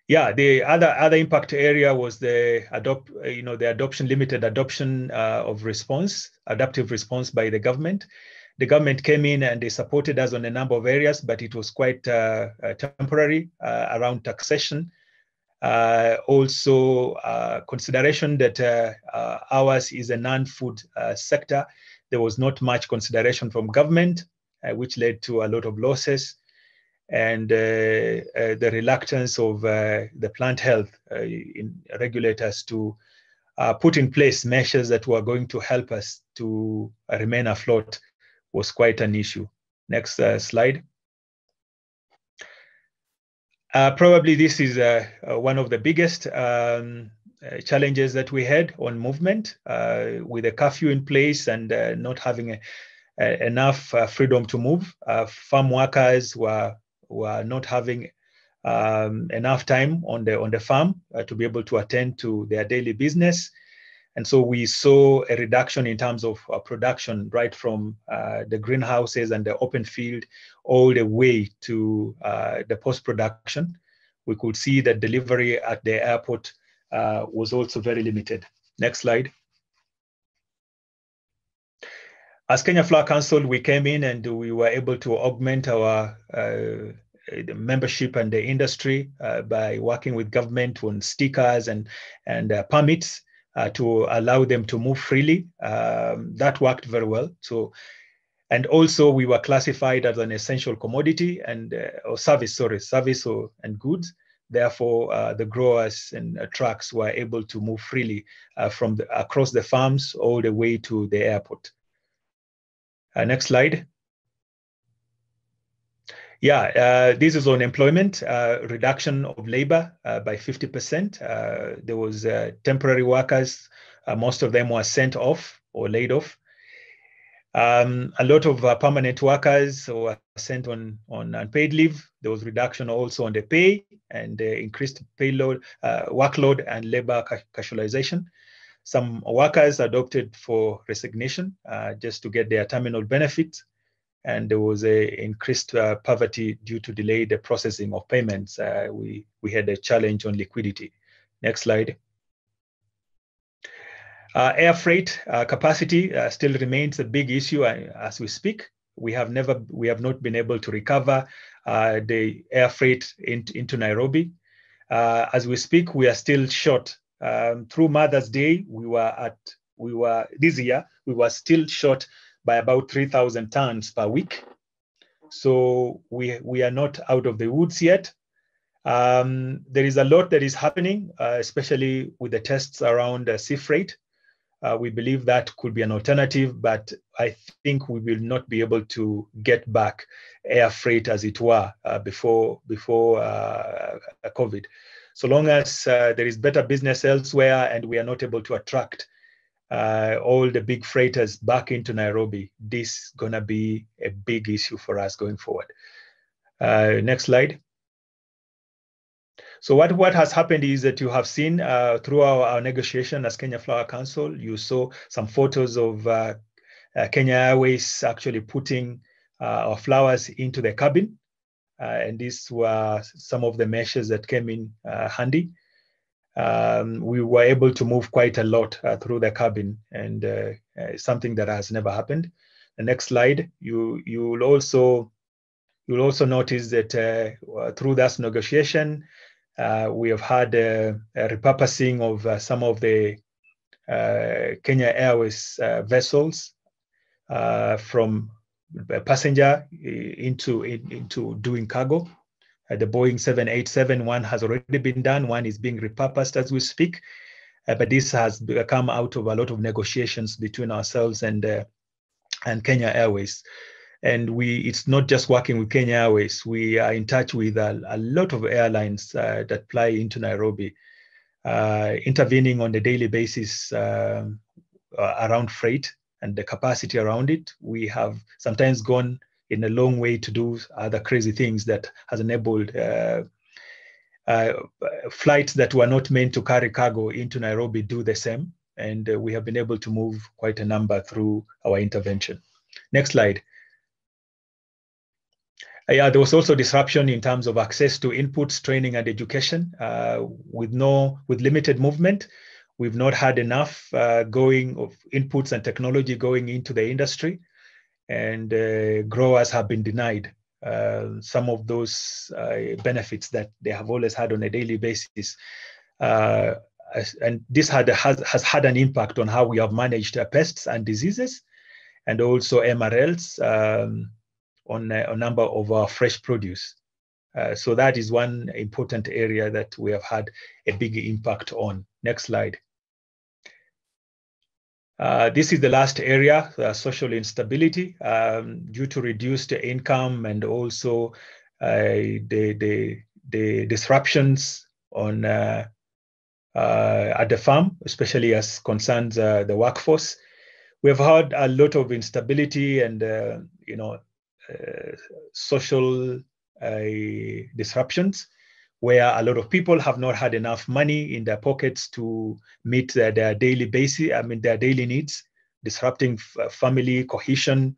Yeah, the other other impact area was the adopt, you know, the adoption limited adoption uh, of response, adaptive response by the government. The government came in and they supported us on a number of areas, but it was quite uh, uh, temporary around taxation. also, consideration that ours is a non-food sector. There was not much consideration from government uh, which led to a lot of losses and uh, uh, the reluctance of the plant health regulators to put in place measures that were going to help us to remain afloat was quite an issue. Next slide. Uh, probably this is uh, uh, one of the biggest um, challenges that we had on movement with a curfew in place and not having a, enough uh, freedom to move. Uh, farm workers were were not having um, enough time on the on the farm uh, to be able to attend to their daily business, and so we saw a reduction in terms of production right from the greenhouses and the open field all the way to the post production. We could see that delivery at the airport was also very limited. Next slide as Kenya Flower Council, we came in and we were able to augment our uh, membership and the industry uh, by working with government on stickers and and uh, permits uh, to allow them to move freely. Um, that worked very well. So, and also we were classified as an essential commodity and uh, or service, sorry, service or and goods. Therefore, uh, the growers and trucks were able to move freely from the, across the farms all the way to the airport. Uh, next slide. Yeah, uh, this is on employment, uh, reduction of labor uh, by 50%. Uh, there was uh, temporary workers, most of them were sent off or laid off. Um, a lot of permanent workers were sent on, on unpaid leave. There was reduction also on the pay and increased payload, workload and labor casualization. Some workers adopted for resignation uh, just to get their terminal benefits. And there was a increased uh, poverty due to delayed processing of payments. Uh, we, we had a challenge on liquidity. Next slide. Uh, air freight uh, capacity uh, still remains a big issue as we speak. We have never, we have not been able to recover the air freight in, into Nairobi. as we speak, we are still short um, through Mother's Day, we were at we were this year we were still short by about 3,000 tons per week. So we, we are not out of the woods yet. Um, there is a lot that is happening, uh, especially with the tests around uh, sea freight. Uh, we believe that could be an alternative, but I think we will not be able to get back air freight as it were uh, before before uh, COVID. So long as uh, there is better business elsewhere and we are not able to attract uh, all the big freighters back into Nairobi, this is gonna be a big issue for us going forward. Uh, next slide. So what, what has happened is that you have seen uh, through our, our, negotiation as Kenya Flower Council, you saw some photos of uh, uh, Kenya Airways actually putting uh, our flowers into the cabin. Uh, and these were some of the measures that came in uh, handy. Um, we were able to move quite a lot through the cabin and something that has never happened. The next slide, you, you will also You'll also notice that uh, through that negotiation, uh, we have had a, a repurposing of uh, some of the uh, Kenya Airways uh, vessels uh, from passenger into into doing cargo. the Boeing 787 one has already been done. One is being repurposed as we speak. but this has come out of a lot of negotiations between ourselves and and Kenya Airways and we it's not just working with Kenya Airways. We are in touch with a, a lot of airlines uh, that fly into Nairobi, uh, intervening on a daily basis um, uh, around freight and the capacity around it. We have sometimes gone in a long way to do other crazy things that has enabled uh, uh, flights that were not meant to carry cargo into Nairobi do the same. And uh, we have been able to move quite a number through our intervention. Next slide. Yeah, there was also disruption in terms of access to inputs, training, and education. Uh, with no, with limited movement, we've not had enough uh, going of inputs and technology going into the industry, and uh, growers have been denied uh, some of those uh, benefits that they have always had on a daily basis. and this had, has, has had an impact on how we have managed pests and diseases, and also MRLs. Um, on a, a number of our fresh produce. Uh, so that is one important area that we have had a big impact on. Next slide. Uh, this is the last area, uh, social instability, um, due to reduced income and also uh, the, the, the, disruptions on uh, at the farm, especially as concerns the workforce. We've had a lot of instability and you know social disruptions where a lot of people have not had enough money in their pockets to meet their, their daily basis, I mean, their daily needs, disrupting family cohesion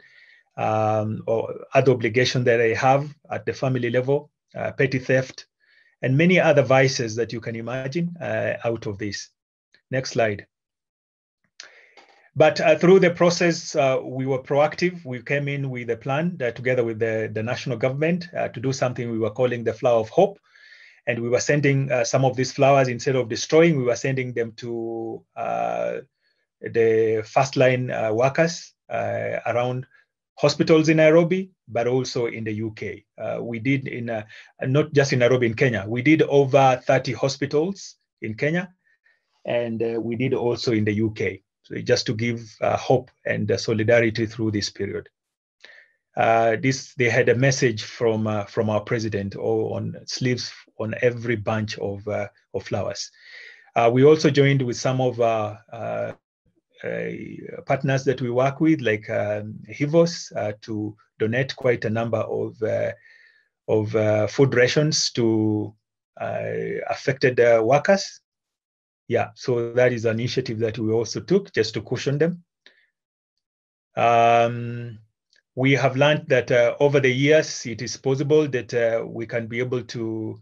um, or other obligations that they have at the family level, uh, petty theft, and many other vices that you can imagine uh, out of this. Next slide. But uh, through the process, uh, we were proactive. We came in with a plan uh, together with the, the national government uh, to do something we were calling the Flower of Hope. And we were sending uh, some of these flowers, instead of destroying, we were sending them to uh, the first line workers around hospitals in Nairobi, but also in the UK. we did in, not just in Nairobi, in Kenya, we did over 30 hospitals in Kenya, and we did also in the UK just to give uh, hope and uh, solidarity through this period. Uh, this they had a message from uh, from our president or on sleeves on every bunch of uh, of flowers. Uh, we also joined with some of our partners that we work with, like um, Hivos, to donate quite a number of of food rations to affected workers yeah, so that is an initiative that we also took just to cushion them. Um, we have learned that uh, over the years, it is possible that uh, we can be able to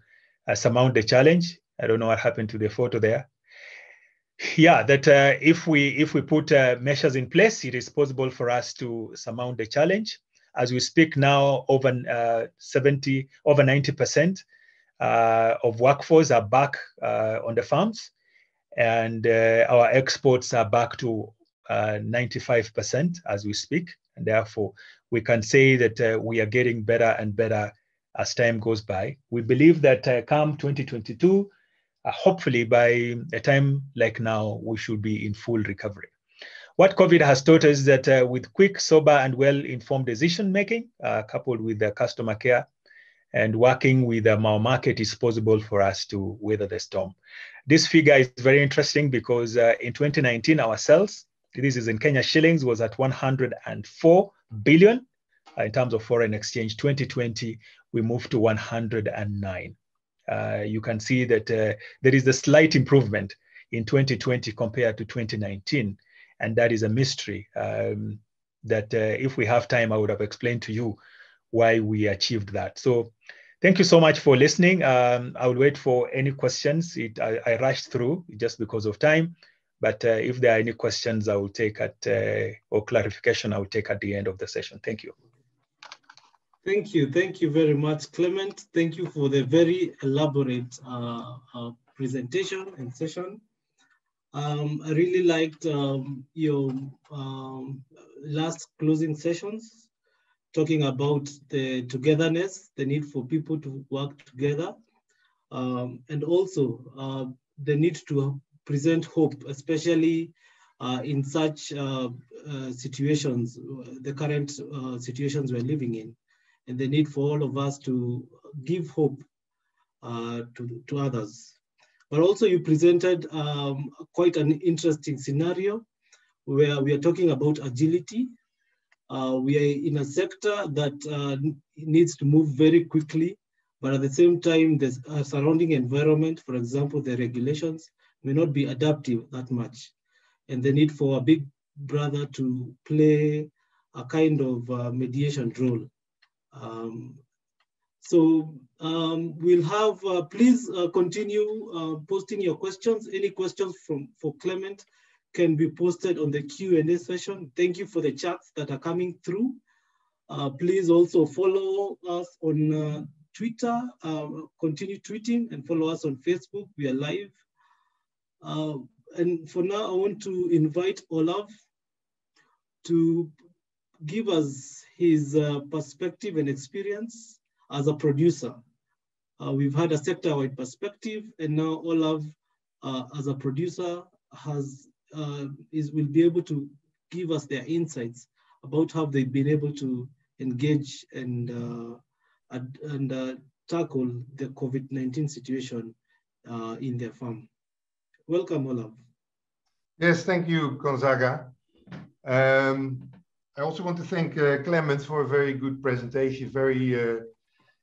uh, surmount the challenge. I don't know what happened to the photo there. Yeah, that uh, if we if we put uh, measures in place, it is possible for us to surmount the challenge. As we speak now, over uh, 70, over 90% of workforce are back on the farms and uh, our exports are back to 95% as we speak. And therefore, we can say that uh, we are getting better and better as time goes by. We believe that uh, come 2022, uh, hopefully by a time like now, we should be in full recovery. What COVID has taught us is that uh, with quick, sober, and well-informed decision-making, uh, coupled with the customer care and working with our market, is possible for us to weather the storm. This figure is very interesting because uh, in 2019, our sales, this is in Kenya shillings, was at 104 billion uh, in terms of foreign exchange. 2020, we moved to 109. Uh, you can see that uh, there is a slight improvement in 2020 compared to 2019. And that is a mystery um, that uh, if we have time, I would have explained to you why we achieved that. So thank you so much for listening. Um, I will wait for any questions. It, I, I, rushed through just because of time. But uh, if there are any questions, I will take at, uh, or clarification, I will take at the end of the session. Thank you. Thank you. Thank you very much, Clement. Thank you for the very elaborate uh, uh, presentation and session. Um, I really liked um, your um, last closing sessions, talking about the togetherness, the need for people to work together, um, and also uh, the need to present hope, especially uh, in such uh, uh, situations, the current situations we're living in and the need for all of us to give hope uh, to, to others. But also you presented um, quite an interesting scenario where we are talking about agility. Uh, we are in a sector that uh, needs to move very quickly, but at the same time, the surrounding environment, for example, the regulations may not be adaptive that much. And the need for a big brother to play a kind of uh, mediation role um, so um, we'll have, uh, please uh, continue uh, posting your questions. Any questions from for Clement can be posted on the Q&A session. Thank you for the chats that are coming through. Uh, please also follow us on uh, Twitter, uh, continue tweeting and follow us on Facebook. We are live. and for now, I want to invite Olav to give us his uh, perspective and experience as a producer. Uh, we've had a sector-wide perspective, and now Olav, uh, as a producer, has uh, is will be able to give us their insights about how they've been able to engage and uh, and uh, tackle the COVID-19 situation in their farm. Welcome, Olav. Yes, thank you, Gonzaga. Um, I also want to thank uh, Clement for a very good presentation, very uh,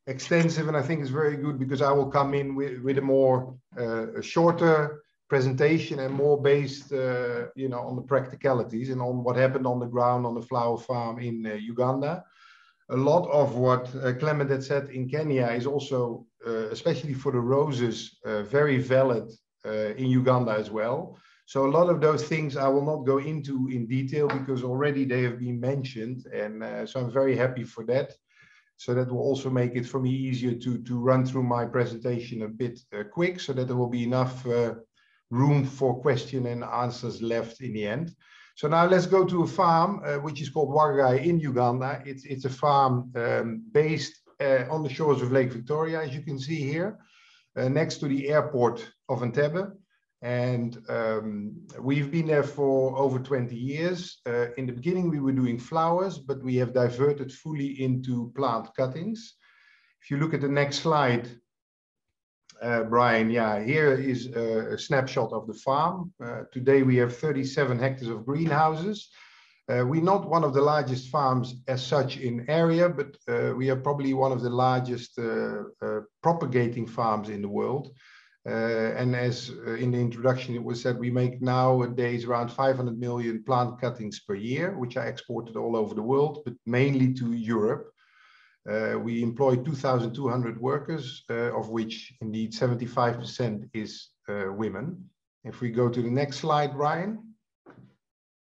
extensive, and I think it's very good because I will come in with, with a more uh, shorter presentation and more based, uh, you know, on the practicalities and on what happened on the ground on the flower farm in uh, Uganda. A lot of what uh, Clement had said in Kenya is also, especially for the roses, very valid in Uganda as well. So a lot of those things I will not go into in detail because already they have been mentioned. And uh, so I'm very happy for that. So that will also make it for me easier to, to run through my presentation a bit uh, quick so that there will be enough uh, room for question and answers left in the end. So now let's go to a farm uh, which is called Wagagai in Uganda. It's, it's a farm um, based uh, on the shores of Lake Victoria, as you can see here, uh, next to the airport of Entebbe. And um, we've been there for over 20 years. Uh, in the beginning, we were doing flowers, but we have diverted fully into plant cuttings. If you look at the next slide, uh, Brian, yeah, here is a, snapshot of the farm. Uh, today we have 37 hectares of greenhouses. Uh, we're not one of the largest farms as such in area, but uh, we are probably one of the largest uh, propagating farms in the world. Uh, and as uh, in the introduction, it was said, we make nowadays around 500 million plant cuttings per year, which are exported all over the world, but mainly to Europe. Uh, we employ 2,200 workers, uh, of which indeed 75% is uh, women. If we go to the next slide, Brian.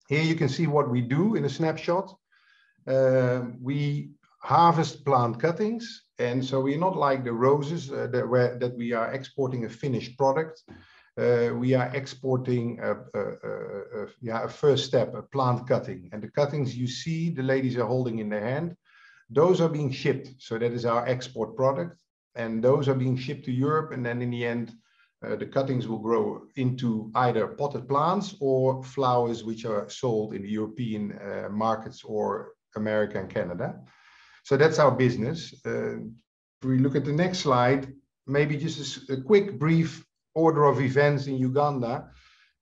Here you can see what we do in a snapshot. Uh, we harvest plant cuttings and so we're not like the roses uh, that, where, that we are exporting a finished product. uh, we are exporting a, a, a, yeah, a first step, a plant cutting. And the cuttings you see, the ladies are holding in their hand, those are being shipped. So that is our export product. And those are being shipped to Europe. And then in the end, uh, the cuttings will grow into either potted plants or flowers which are sold in the European uh, markets or America and Canada. So that's our business. Uh, if we look at the next slide, maybe just a, a quick brief order of events in Uganda,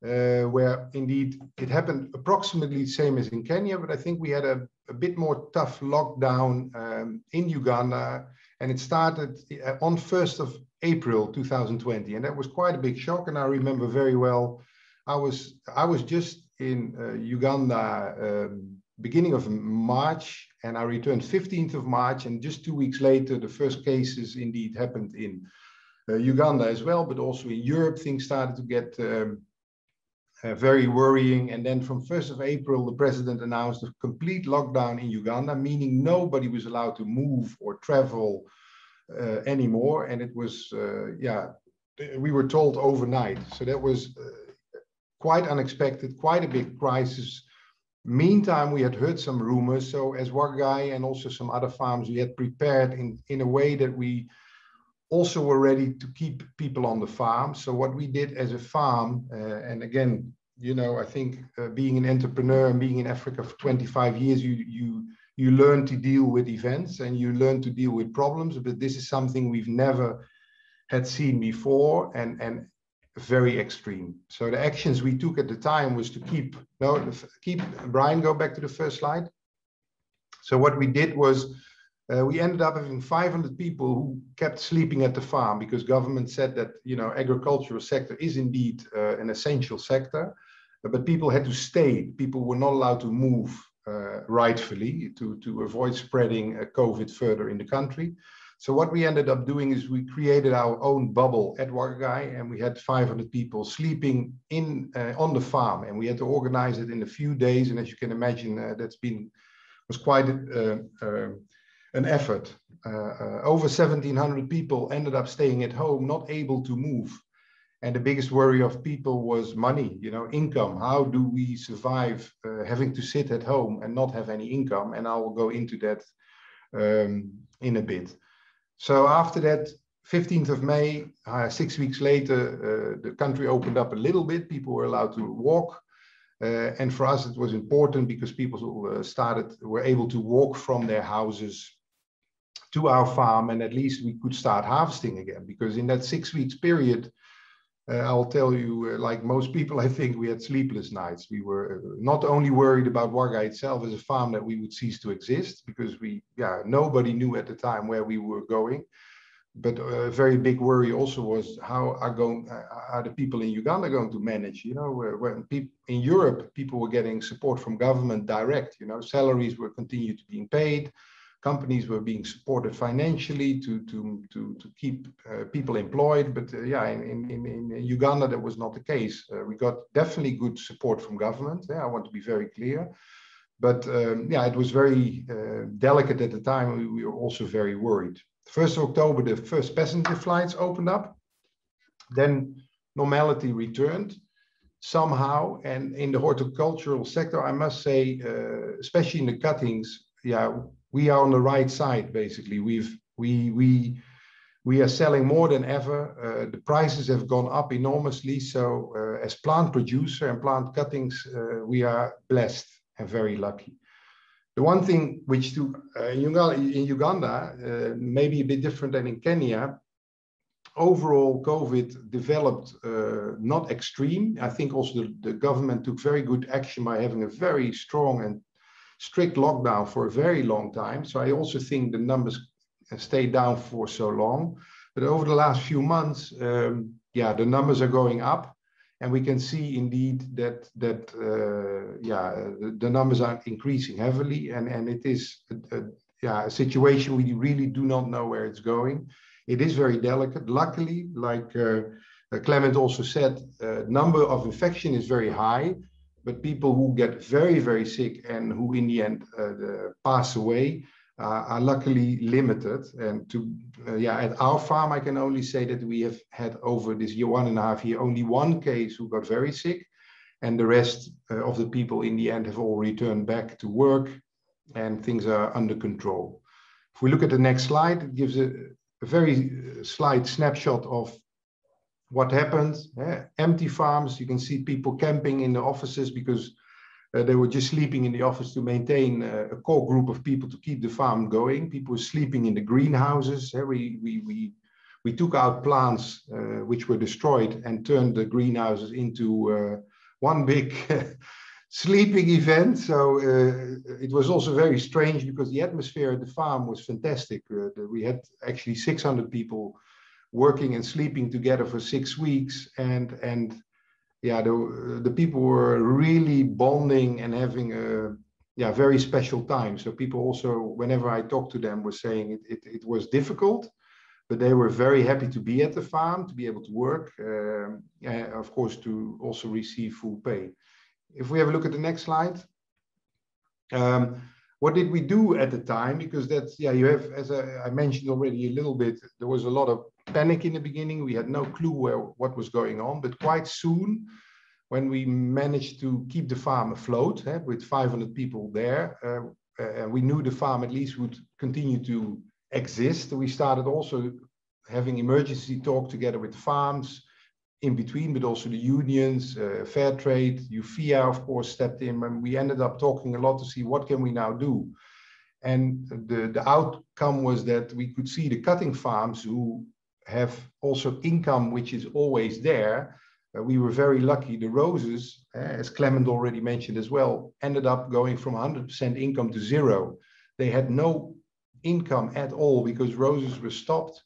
where indeed it happened approximately the same as in Kenya, but I think we had a, a bit more tough lockdown um, in Uganda, and it started uh, on 1st of April 2020, and that was quite a big shock. And I remember very well, I was I was just in uh, Uganda um, beginning of March, and I returned 15th of March, and just two weeks later, the first cases indeed happened in uh, Uganda as well, but also in Europe, things started to get um, uh, very worrying. And then from 1st of April, the president announced a complete lockdown in Uganda, meaning nobody was allowed to move or travel uh, anymore. And it was, uh, yeah, we were told overnight. So that was uh, quite unexpected, quite a big crisis. Meantime, we had heard some rumors. So as Wagagai and also some other farms, we had prepared in, in a way that we also were ready to keep people on the farm. So what we did as a farm, uh, and again, you know, I think uh, being an entrepreneur and being in Africa for 25 years, you you you learn to deal with events and you learn to deal with problems. But this is something we've never had seen before, and and very extreme. So the actions we took at the time was to keep no keep Brian go back to the first slide. So what we did was uh, we ended up having 500 people who kept sleeping at the farm because government said that you know agricultural sector is indeed uh, an essential sector, but people had to stay. People were not allowed to move uh, rightfully to to avoid spreading uh, COVID further in the country. So what we ended up doing is we created our own bubble at Wagagai, and we had 500 people sleeping in uh, on the farm, and we had to organize it in a few days. And as you can imagine, uh, that's been was quite an effort. Uh, uh, over 1,700 people ended up staying at home, not able to move. And the biggest worry of people was money, you know, income. How do we survive uh, having to sit at home and not have any income? And I will go into that um, in a bit. So after that, 15th of May, uh, six weeks later, uh, the country opened up a little bit. People were allowed to walk. Uh, and for us, it was important because people uh, started, were able to walk from their houses to our farm and at least we could start harvesting again because in that six weeks period uh, I'll tell you, uh, like most people, I think we had sleepless nights. We were uh, not only worried about Wagagai itself as a farm that we would cease to exist because we, yeah, nobody knew at the time where we were going. But a very big worry also was how are going uh, are the people in Uganda going to manage? You know, when people in Europe, people were getting support from government direct. You know, salaries were continued to being paid companies were being supported financially to to to, to keep uh, people employed. But uh, yeah, in, in, in Uganda that was not the case. Uh, we got definitely good support from government. Yeah, I want to be very clear. But um, yeah, it was very uh, delicate at the time. We, we were also very worried. First of October, the first passenger flights opened up. Then normality returned somehow. And in the horticultural sector, I must say, uh, especially in the cuttings, yeah, we are on the right side basically. We've we we we are selling more than ever. Uh, the prices have gone up enormously. So uh, as plant producer and plant cuttings, uh, we are blessed and very lucky. The one thing which to, uh, in Uganda, uh, maybe a bit different than in Kenya, overall COVID developed uh, not extreme. I think also the, the government took very good action by having a very strong and strict lockdown for a very long time. So I also think the numbers stayed down for so long. But over the last few months, um, yeah, the numbers are going up. And we can see indeed that that uh, yeah the, numbers are increasing heavily, and and it is a, a, yeah a situation we really do not know where it's going. It is very delicate. Luckily, like uh, Clement also said, uh, number of infection is very high, but people who get very, very sick and who in the end uh, pass away are luckily limited. And to, uh, yeah, at our farm, I can only say that we have had over this year, one and a half year, only one case who got very sick. And the rest uh, of the people in the end have all returned back to work and things are under control. If we look at the next slide, it gives a, a very uh, slight snapshot of what happened. Uh, empty farms, you can see people camping in the offices because uh, they were just sleeping in the office to maintain uh, a core group of people to keep the farm going. People were sleeping in the greenhouses. Uh, we, we, we, we took out plants uh, which were destroyed and turned the greenhouses into uh, one big sleeping event. So uh, it was also very strange because the atmosphere at the farm was fantastic. we had actually 600 people working and sleeping together for six weeks and and yeah, the, the people were really bonding and having a yeah, very special time. So people also, whenever I talked to them, were saying it, it, it was difficult, but they were very happy to be at the farm, to be able to work, um, and of course, to also receive full pay. If we have a look at the next slide. Um, what did we do at the time? Because that's, yeah, you have, as I, I mentioned already a little bit, there was a lot of panic in the beginning. We had no clue where what was going on, but quite soon, when we managed to keep the farm afloat eh, with 500 people there, uh, uh, we knew the farm at least would continue to exist. We started also having emergency talk together with farms in between, but also the unions, uh, Fairtrade, UFIA, of course, stepped in, and we ended up talking a lot to see what can we now do. And the, the outcome was that we could see the cutting farms who have also income which is always there. Uh, we were very lucky. The roses, uh, as Clement already mentioned as well, ended up going from 100% income to zero. They had no income at all because roses were stopped.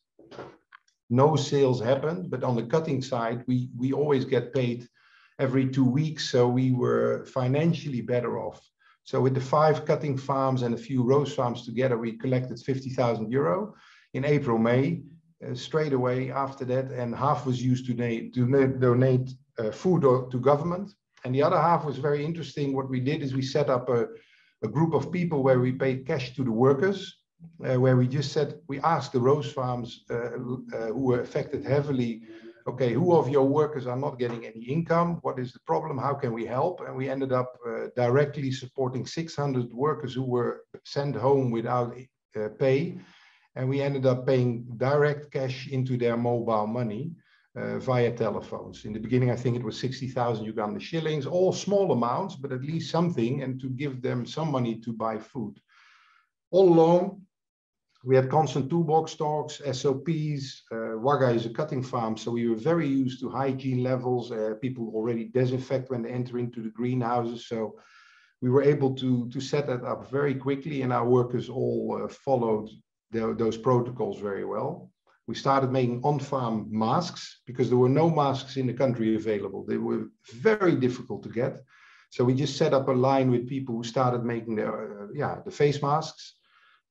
No sales happened, but on the cutting side, we, we always get paid every two weeks. So we were financially better off. So with the five cutting farms and a few rose farms together, we collected 50,000 euro in April, May straight away after that, and half was used to, to donate uh, food to government. And the other half was very interesting. What we did is we set up a, a group of people where we paid cash to the workers, uh, where we just said, we asked the rose farms uh, uh, who were affected heavily, okay, who of your workers are not getting any income? What is the problem? How can we help? And we ended up uh, directly supporting 600 workers who were sent home without pay and we ended up paying direct cash into their mobile money uh, via telephones. In the beginning, I think it was 60,000 Uganda shillings, all small amounts, but at least something, and to give them some money to buy food. All along, we had constant toolbox talks, SOPs. Uh, Waga is a cutting farm, so we were very used to hygiene levels. Uh, people already disinfect when they enter into the greenhouses. So we were able to, to set that up very quickly, and our workers all uh, followed the, those protocols very well. We started making on-farm masks because there were no masks in the country available. They were very difficult to get. So we just set up a line with people who started making the, uh, yeah, the face masks,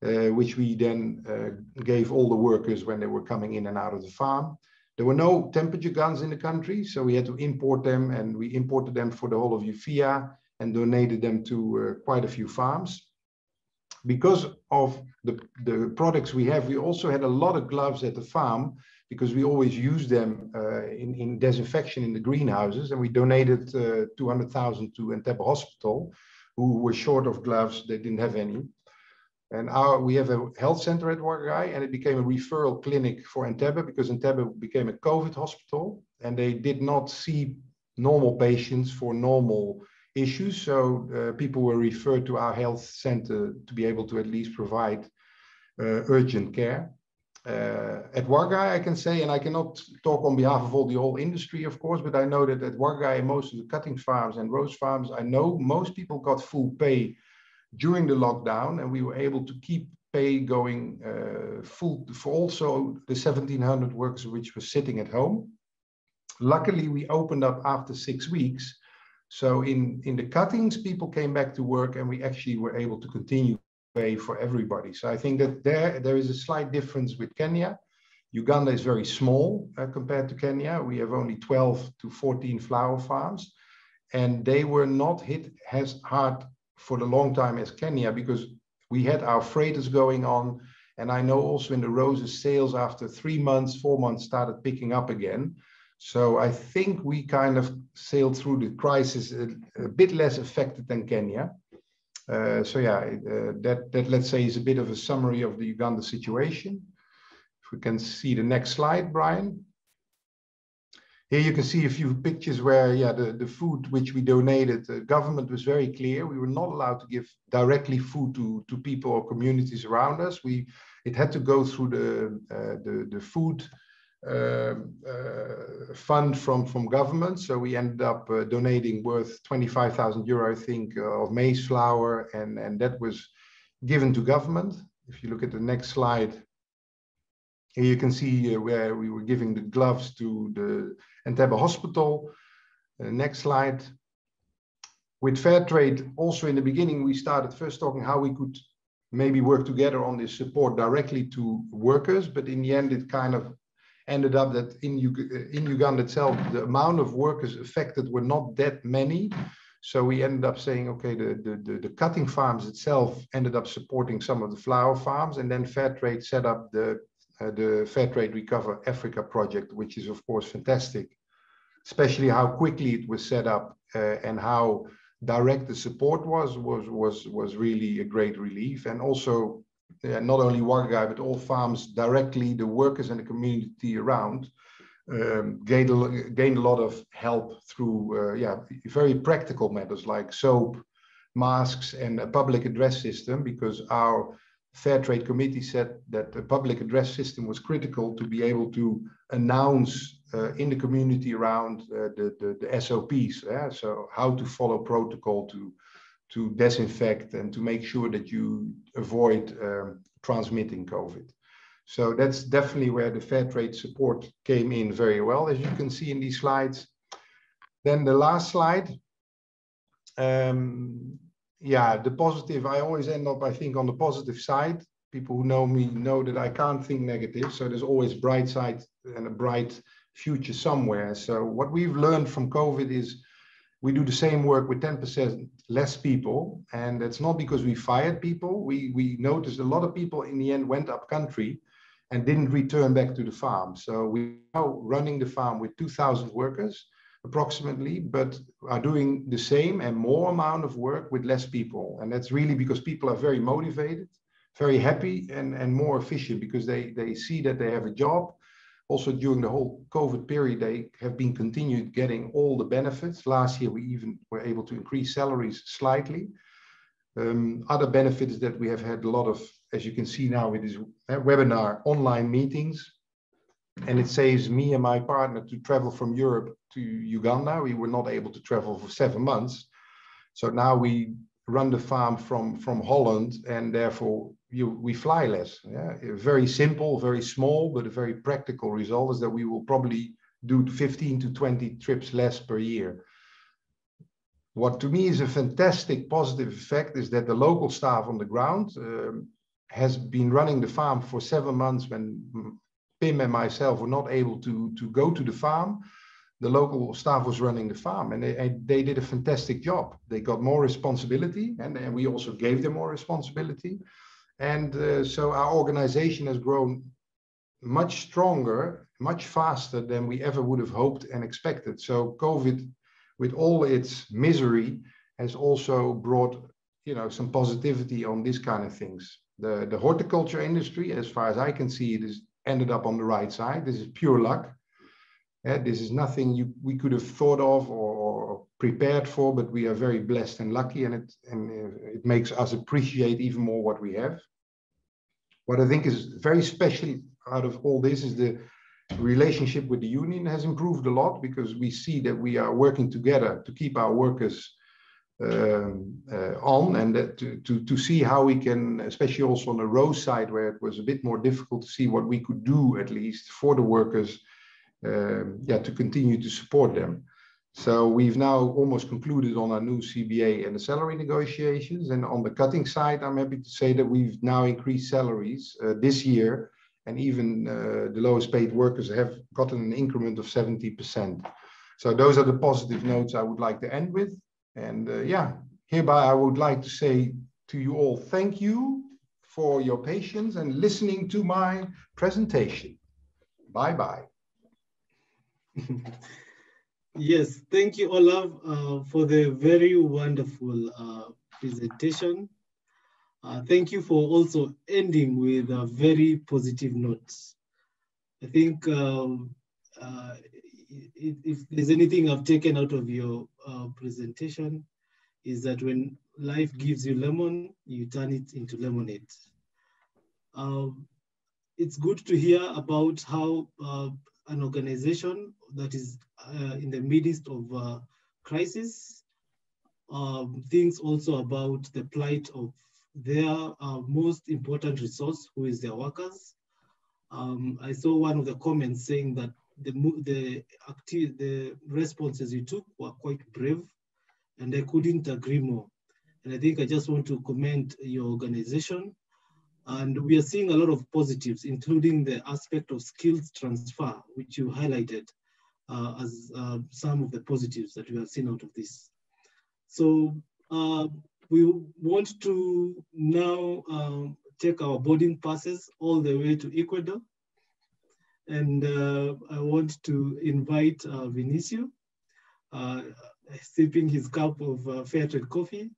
uh, which we then uh, gave all the workers when they were coming in and out of the farm. There were no temperature guns in the country, so we had to import them, and we imported them for the whole of UFIA and donated them to uh, quite a few farms because of the, the products we have, we also had a lot of gloves at the farm because we always use them uh, in, in disinfection in the greenhouses. And we donated uh, 200,000 to Entebbe Hospital, who were short of gloves. They didn't have any. And our, we have a health center at Wagagai, and it became a referral clinic for Entebbe because Entebbe became a COVID hospital, and they did not see normal patients for normal issues. So uh, people were referred to our health center to be able to at least provide uh, urgent care. Uh, at Wagagai, I can say, and I cannot talk on behalf of all the whole industry, of course, but I know that at Wagagai, most of the cutting farms and rose farms, I know most people got full pay during the lockdown, and we were able to keep pay going uh, full for also the 1700 workers which were sitting at home. Luckily, we opened up after six weeks, so in, in the cuttings, people came back to work and we actually were able to continue pay for everybody. So I think that there, there is a slight difference with Kenya. Uganda is very small uh, compared to Kenya. We have only 12 to 14 flower farms, and they were not hit as hard for the long time as Kenya because we had our freighters going on. And I know also in the roses, sales after three months, four months started picking up again. So I think we kind of sailed through the crisis a, a bit less affected than Kenya. Uh, so yeah, uh, that, that let's say is a bit of a summary of the Uganda situation. If we can see the next slide, Brian. Here you can see a few pictures where, yeah, the, the food which we donated, the government was very clear. We were not allowed to give directly food to, to people or communities around us. We, it had to go through the, uh, the, the food fund from, from government. So we ended up uh, donating worth 25,000 euro, I think, uh, of maize flour, and, and that was given to government. If you look at the next slide, here you can see uh, where we were giving the gloves to the Entebbe Hospital. Uh, next slide. With Fairtrade, also in the beginning, we started first talking how we could maybe work together on this support directly to workers, but in the end, it kind of ended up that in, in Uganda itself, the amount of workers affected were not that many. So we ended up saying, okay, the, the, the, the, cutting farms itself ended up supporting some of the flower farms, and then Fairtrade set up the uh, the Fairtrade Recover Africa project, which is of course fantastic, especially how quickly it was set up uh, and how direct the support was was was was really a great relief. And also, uh, not only Wagagai but all farms directly, the workers and the community around um, gained a, gained a lot of help through uh, yeah very practical matters like soap, masks, and a public address system because our Fair Trade Committee said that the public address system was critical to be able to announce uh, in the community around uh, the, the, the, SOPs. Yeah? So how to follow protocol to, to disinfect and to make sure that you avoid um, transmitting COVID. So that's definitely where the Fairtrade support came in very well, as you can see in these slides. Then the last slide. Um, yeah, the positive, I always end up, I think, on the positive side. People who know me know that I can't think negative. So there's always bright side and a bright future somewhere. So what we've learned from COVID is we do the same work with 10% less people. And it's not because we fired people. We, we noticed a lot of people in the end went up country and didn't return back to the farm. So we're running the farm with 2,000 workers approximately, but are doing the same and more amount of work with less people. And that's really because people are very motivated, very happy and, and more efficient because they, they see that they have a job. Also during the whole COVID period, they have been continued getting all the benefits. Last year, we even were able to increase salaries slightly. Um, other benefits that we have had a lot of, as you can see now with this webinar, online meetings, and it saves me and my partner to travel from Europe to Uganda. We were not able to travel for seven months. So now we run the farm from, from Holland and therefore you, we fly less. Yeah? Very simple, very small, but a very practical result is that we will probably do 15 to 20 trips less per year. What to me is a fantastic positive effect is that the local staff on the ground um, has been running the farm for seven months when Pim and myself were not able to, to go to the farm, the local staff was running the farm and they, they did a fantastic job. They got more responsibility and, and we also gave them more responsibility. And uh, so our organization has grown much stronger, much faster than we ever would have hoped and expected. So COVID, with all its misery, has also brought you know some positivity on these kind of things. The, the horticulture industry, as far as I can see, it is ended up on the right side. This is pure luck. Yeah, this is nothing you, we could have thought of or, or, prepared for, but we are very blessed and lucky, and it and it makes us appreciate even more what we have. What I think is very special out of all this is the relationship with the union has improved a lot because we see that we are working together to keep our workers um, uh, on and that to, to, to see how we can, especially also on the rose side where it was a bit more difficult to see what we could do at least for the workers, um, yeah, to continue to support them. So we've now almost concluded on our new CBA and the salary negotiations. And on the cutting side, I'm happy to say that we've now increased salaries uh, this year, and even uh, the lowest paid workers have gotten an increment of 70%. So those are the positive notes I would like to end with. And uh, yeah, hereby I would like to say to you all, thank you for your patience and listening to my presentation. Bye-bye. yes, thank you, Olav, uh, for the very wonderful uh, presentation. Uh, thank you for also ending with a very positive note. I think um, uh, if, if, there's anything I've taken out of your uh, presentation is that when life gives you lemon, you turn it into lemonade. Um, it's good to hear about how uh, an organization that is uh, in the midst of uh, crisis um, thinks also about the plight of their uh, most important resource, who is their workers. Um, I saw one of the comments saying that the the active the responses you took were quite brave, and I couldn't agree more. And I think I just want to commend your organization. And we are seeing a lot of positives, including the aspect of skills transfer, which you highlighted uh, as uh, some of the positives that we have seen out of this. So uh, we want to now um, take our boarding passes all the way to Ecuador. And uh, I want to invite uh, Vinicio, uh, sipping his cup of uh, fair trade coffee,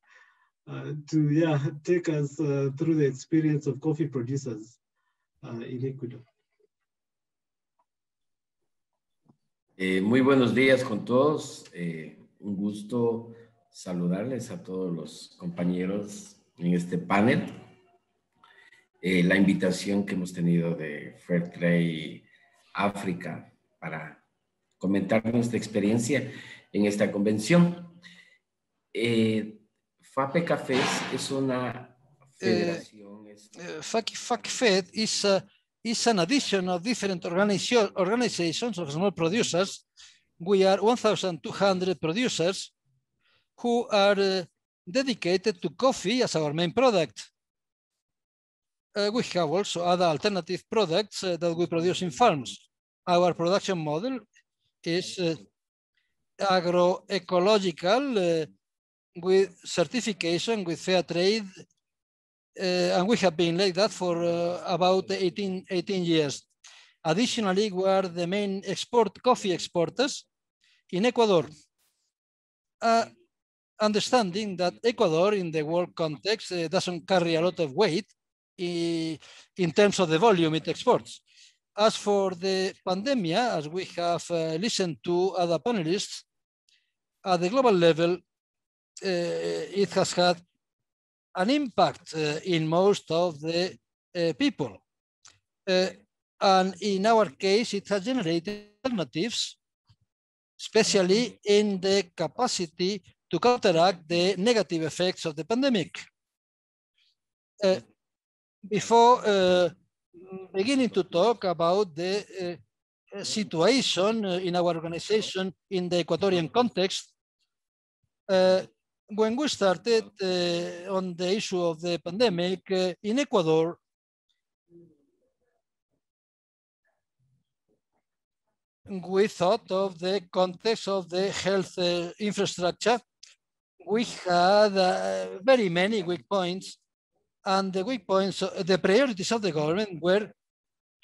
to yeah, take us uh, through the experience of coffee producers in Ecuador. Eh, muy buenos días con todos. Eh, un gusto saludarles a todos los compañeros en este panel. Eh, la invitación que hemos tenido de Fairtrade África para comentar nuestra experiencia en esta convención. FAPE Cafés es una federación. Eh, uh, FACFED is, uh, is an addition of different organizations of small producers. We are 1,200 producers who are uh, dedicated to coffee as our main product. Uh, we have also other alternative products uh, that we produce in farms. Our production model is agroecological with certification with fair trade. Uh, and we have been like that for about 18, 18 years. Additionally, we are the main export coffee exporters in Ecuador. Uh, understanding that Ecuador in the world context uh, doesn't carry a lot of weight in, in terms of the volume it exports. As for the pandemic, as we have uh, listened to other panelists, at the global level, uh, it has had an impact uh, in most of the uh, people. Uh, and in our case, it has generated alternatives, especially in the capacity to counteract the negative effects of the pandemic. Uh, before uh, beginning to talk about the uh, situation uh, in our organization in the Ecuadorian context, uh, when we started uh, on the issue of the pandemic in Ecuador, we thought of the context of the health infrastructure. We had uh, very many weak points, and the weak points, uh, the priorities of the government were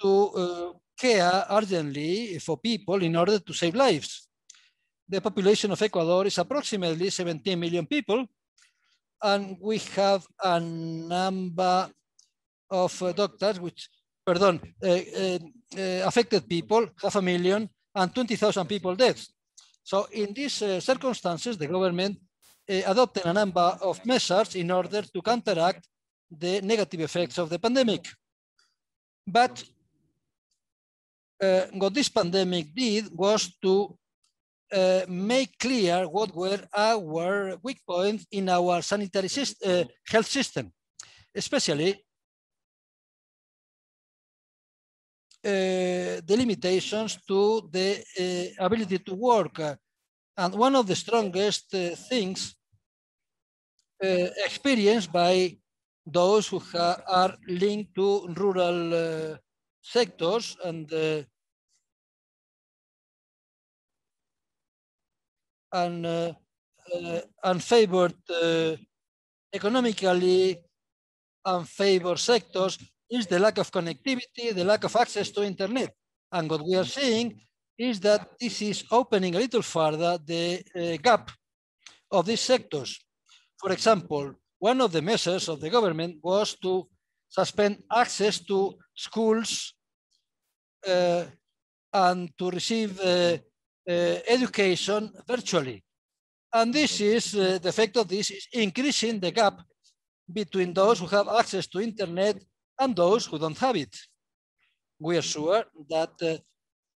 to uh, care urgently for people in order to save lives. The population of Ecuador is approximately 17 million people, and we have a number of uh, doctors, which, pardon, uh, uh, affected people, half a million, and 20,000 people dead. So in these circumstances, the government uh, adopting a number of measures in order to counteract the negative effects of the pandemic. But uh, what this pandemic did was to uh, make clear what were our weak points in our sanitary uh, health system, especially uh, the limitations to the uh, ability to work. And one of the strongest uh, things experienced by those who are linked to rural sectors and uh, and unfavored economically unfavored sectors is the lack of connectivity, the lack of access to internet. And what we are seeing is that this is opening a little further the uh, gap of these sectors. For example, one of the measures of the government was to suspend access to schools uh, and to receive uh, uh, education virtually. And this is, uh, the effect of this is increasing the gap between those who have access to internet and those who don't have it. We are sure that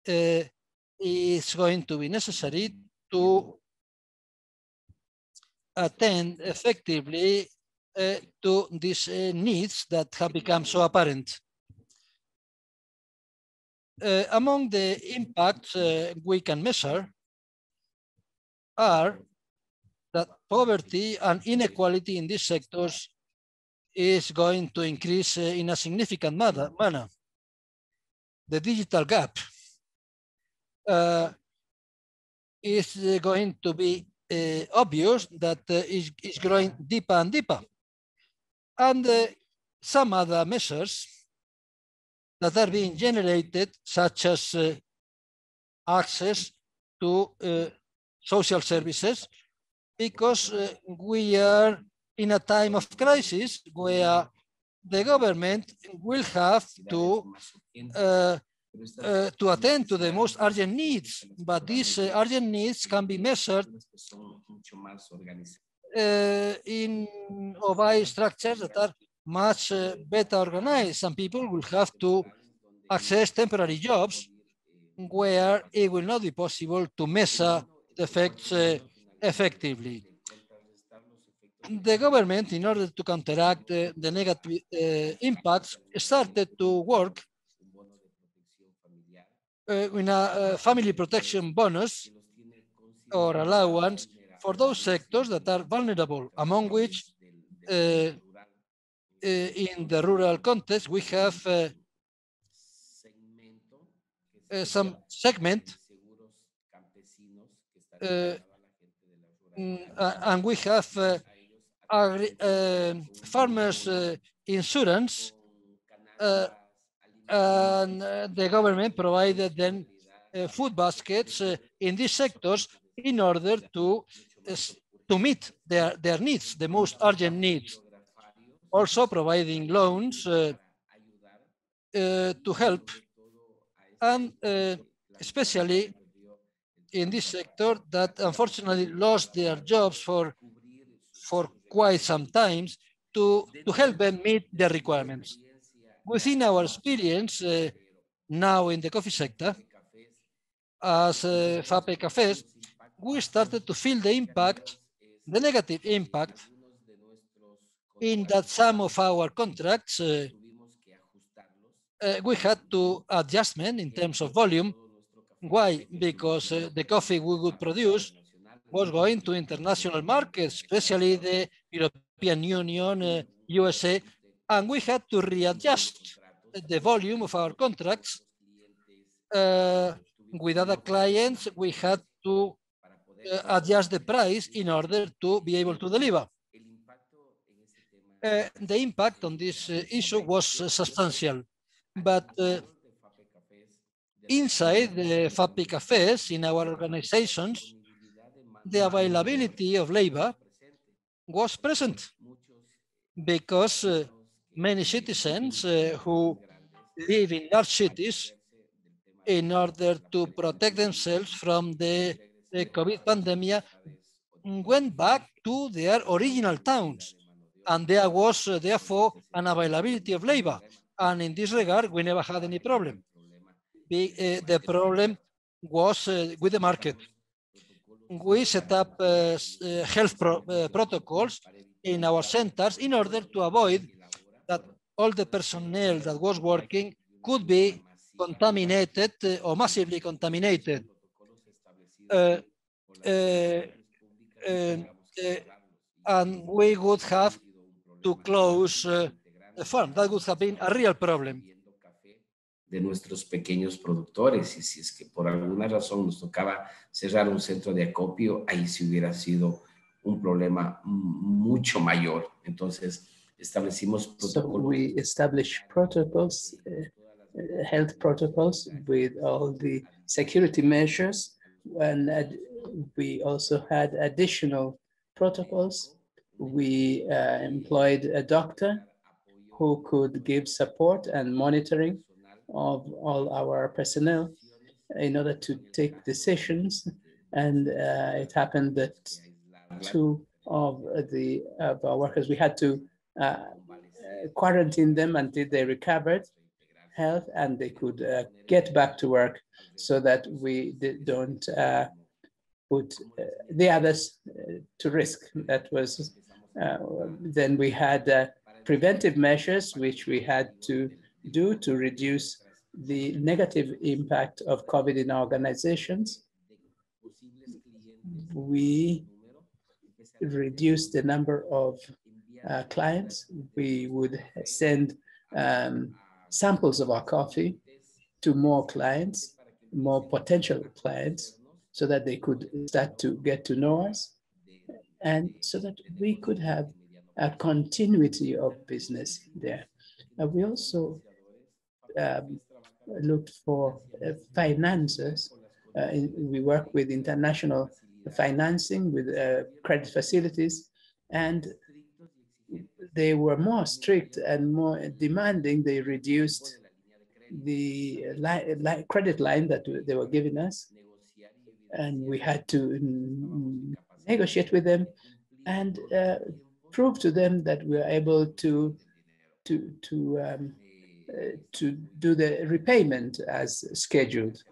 uh, it's going to be necessary to attend effectively uh, to these uh, needs that have become so apparent. Uh, among the impacts uh, we can measure are that poverty and inequality in these sectors is going to increase uh, in a significant manner. The digital gap uh, is uh, going to be uh, obvious that is, is growing deeper and deeper. And some other measures that are being generated, such as access to social services, because we are in a time of crisis where the government will have to uh, uh, to attend to the most urgent needs, but these uh, urgent needs can be measured uh, in or structures that are much uh, better organized. Some people will have to access temporary jobs where it will not be possible to measure the effects uh, effectively the government, in order to counteract the negative uh, impacts, started to work in a family protection bonus or allowance for those sectors that are vulnerable, among which uh, in the rural context, we have uh, uh, some segment mm, and we have uh, farmers uh, insurance uh, and the government provided them food baskets in these sectors in order to to meet their, their needs, the most urgent needs. Also providing loans uh, uh, to help and uh, especially in this sector that unfortunately lost their jobs for, for quite some times to, to help them meet their requirements. Within our experience uh, now in the coffee sector, as uh, FAPE Cafés, we started to feel the impact, the negative impact, in that some of our contracts, uh, uh, we had to adjustment in terms of volume. Why? Because uh, the coffee we would produce was going to international markets, especially the European Union, USA, and we had to readjust the volume of our contracts. Uh, with other clients, we had to uh, adjust the price in order to be able to deliver. Uh, the impact on this uh, issue was substantial, but uh, inside the FAPE cafes in our organizations, the availability of labor was present because uh, many citizens uh, who live in large cities in order to protect themselves from the, the COVID pandemic went back to their original towns. And there was uh, therefore an availability of labor. And in this regard, we never had any problem. The, uh, the problem was uh, with the market we set up health pro protocols in our centers in order to avoid that all the personnel that was working could be contaminated or massively contaminated. Uh, uh, uh, and we would have to close the farm. That would have been a real problem. de nuestros pequeños productores y si es que por alguna razón nos tocaba cerrar un centro de acopio, ahí sí hubiera sido un problema mucho mayor Entonces, establecimos So protocolos. we establish protocols, uh, uh, health protocols with all the security measures. And we also had additional protocols. We uh, employed a doctor who could give support and monitoring of all our personnel in order to take decisions. And uh, it happened that two of the of our workers, we had to uh, quarantine them until they recovered health and they could uh, get back to work so that we don't uh, put uh, the others to risk. That was, then we had uh, preventive measures which we had to do to reduce the negative impact of COVID in organizations. We reduced the number of uh, clients. We would send um, samples of our coffee to more clients, more potential clients, so that they could start to get to know us and so that we could have a continuity of business there. Uh, we also um, looked for uh, finances. Uh, we work with international financing, with uh, credit facilities, and they were more strict and more demanding. They reduced the li- li- credit line that they were giving us, and we had to mm, negotiate with them and uh, prove to them that we are able to to to um, uh, to do the repayment as scheduled,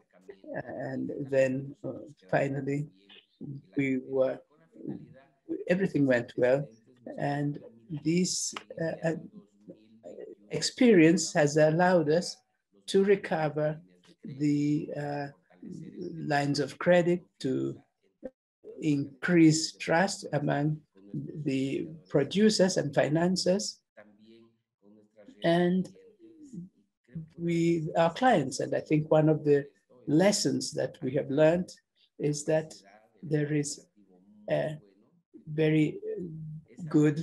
and then uh, finally we were everything went well, and this uh, experience has allowed us to recover the uh, lines of credit to increase trust among the producers and financiers and with our clients. And I think one of the lessons that we have learned is that there is a very good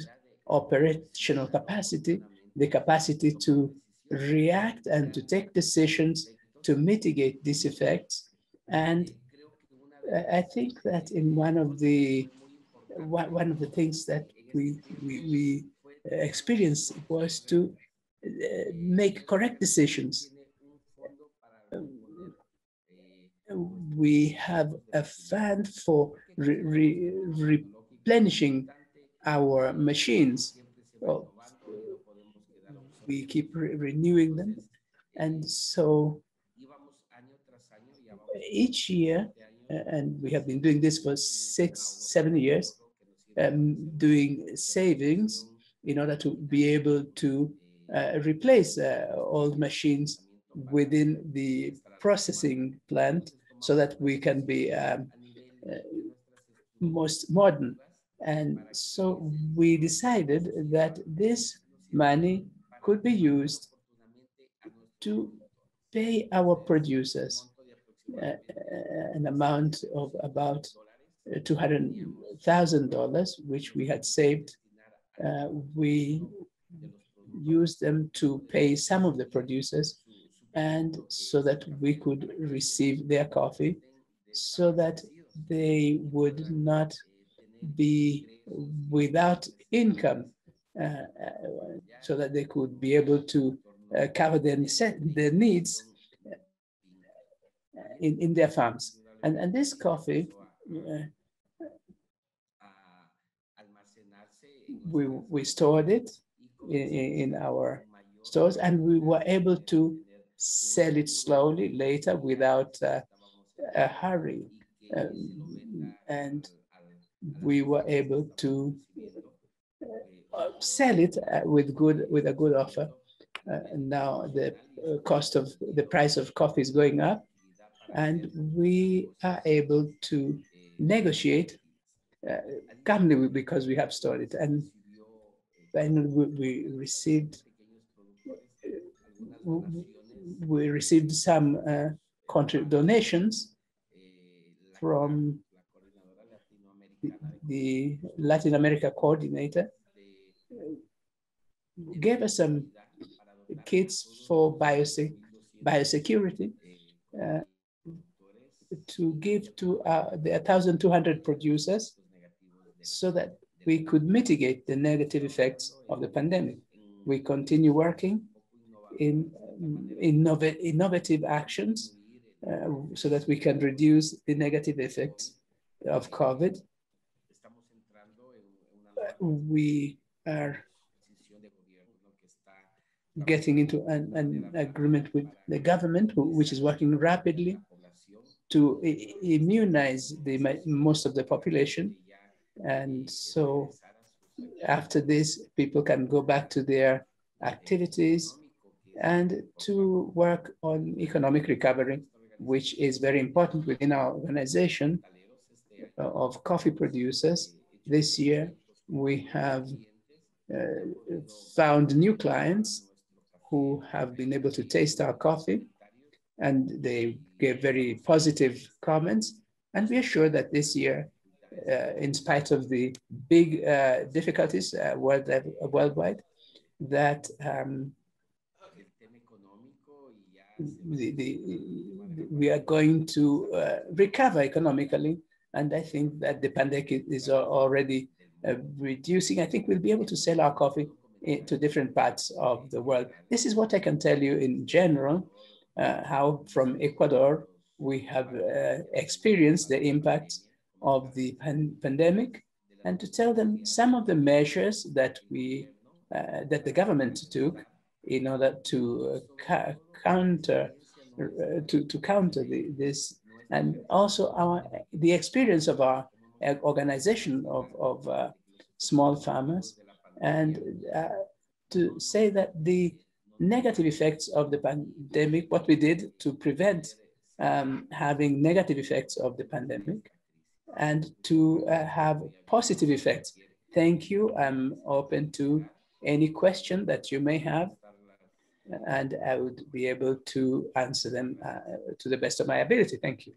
operational capacity, the capacity to react and to take decisions to mitigate these effects. And I- think that in one of the one of the things that we we, we experienced was to uh, make correct decisions. We have a fund for re- re- replenishing our machines. We keep re- renewing them, and so each year, and we have been doing this for six, seven years, um, doing savings in order to be able to uh, replace uh, old machines within the processing plant so that we can be um, uh, most modern. And so we decided that this money could be used to pay our producers an amount of about uh, $200,000, which we had saved. Uh, we used them to pay some of the producers and so that we could receive their coffee so that they would not be without income uh, uh, so that they could be able to uh, cover their, their needs uh, in, in their farms. And, and this coffee, uh, we, we stored it in, in in our stores and we were able to sell it slowly later without uh, a hurry. Um, and we were able to uh, sell it uh, with good with a good offer. Uh, and now the uh, cost of the price of coffee is going up, and we are able to negotiate uh, calmly because we have stored it. And then we, received we received some uh, contrib- donations from the Latin America coordinator, gave us some kits for biosec biosecurity uh, to give to uh, the 1,200 producers so that we could mitigate the negative effects of the pandemic. We continue working in innov innovative actions uh, so that we can reduce the negative effects of COVID. We are getting into an, an agreement with the government, which is working rapidly to immunize the most of the population. And so after this, people can go back to their activities and to work on economic recovery, which is very important within our organization of coffee producers. This year, we have uh, found new clients who have been able to taste our coffee and they gave very positive comments. And we are sure that this year, uh, in spite of the big uh, difficulties uh, world, worldwide, that um, the, the, we are going to uh, recover economically. And I think that the pandemic is already uh, reducing. I think we'll be able to sell our coffee to different parts of the world. This is what I can tell you in general, uh, how from Ecuador we have uh, experienced the impact of the pan pandemic and to tell them some of the measures that we, uh, that the government took in order to uh, counter, uh, to, to counter the, this and also our, the experience of our uh, organization of, of small farmers. And uh, to say that the negative effects of the pandemic, what we did to prevent um, having negative effects of the pandemic and to uh, have positive effects. Thank you. I'm open to any question that you may have and I would be able to answer them uh, to the best of my ability. Thank you.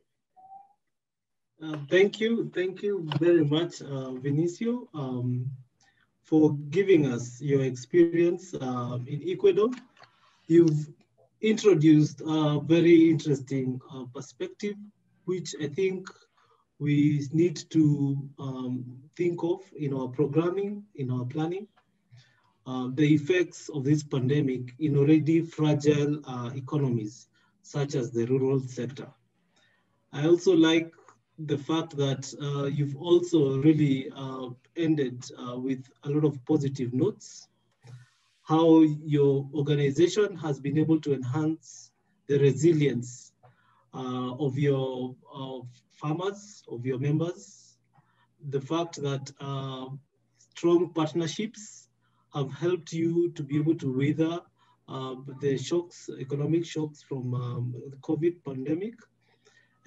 Uh, thank you. Thank you very much, uh, Vinicio. Um, for giving us your experience uh, in Ecuador. You've introduced a very interesting uh, perspective, which I think we need to um, think of in our programming, in our planning, uh, the effects of this pandemic in already fragile uh, economies, such as the rural sector. I also like the fact that uh, you've also really uh, ended uh, with a lot of positive notes, how your organization has been able to enhance the resilience uh, of your of farmers, of your members, the fact that uh, strong partnerships have helped you to be able to weather uh, the shocks, economic shocks from um, the COVID pandemic,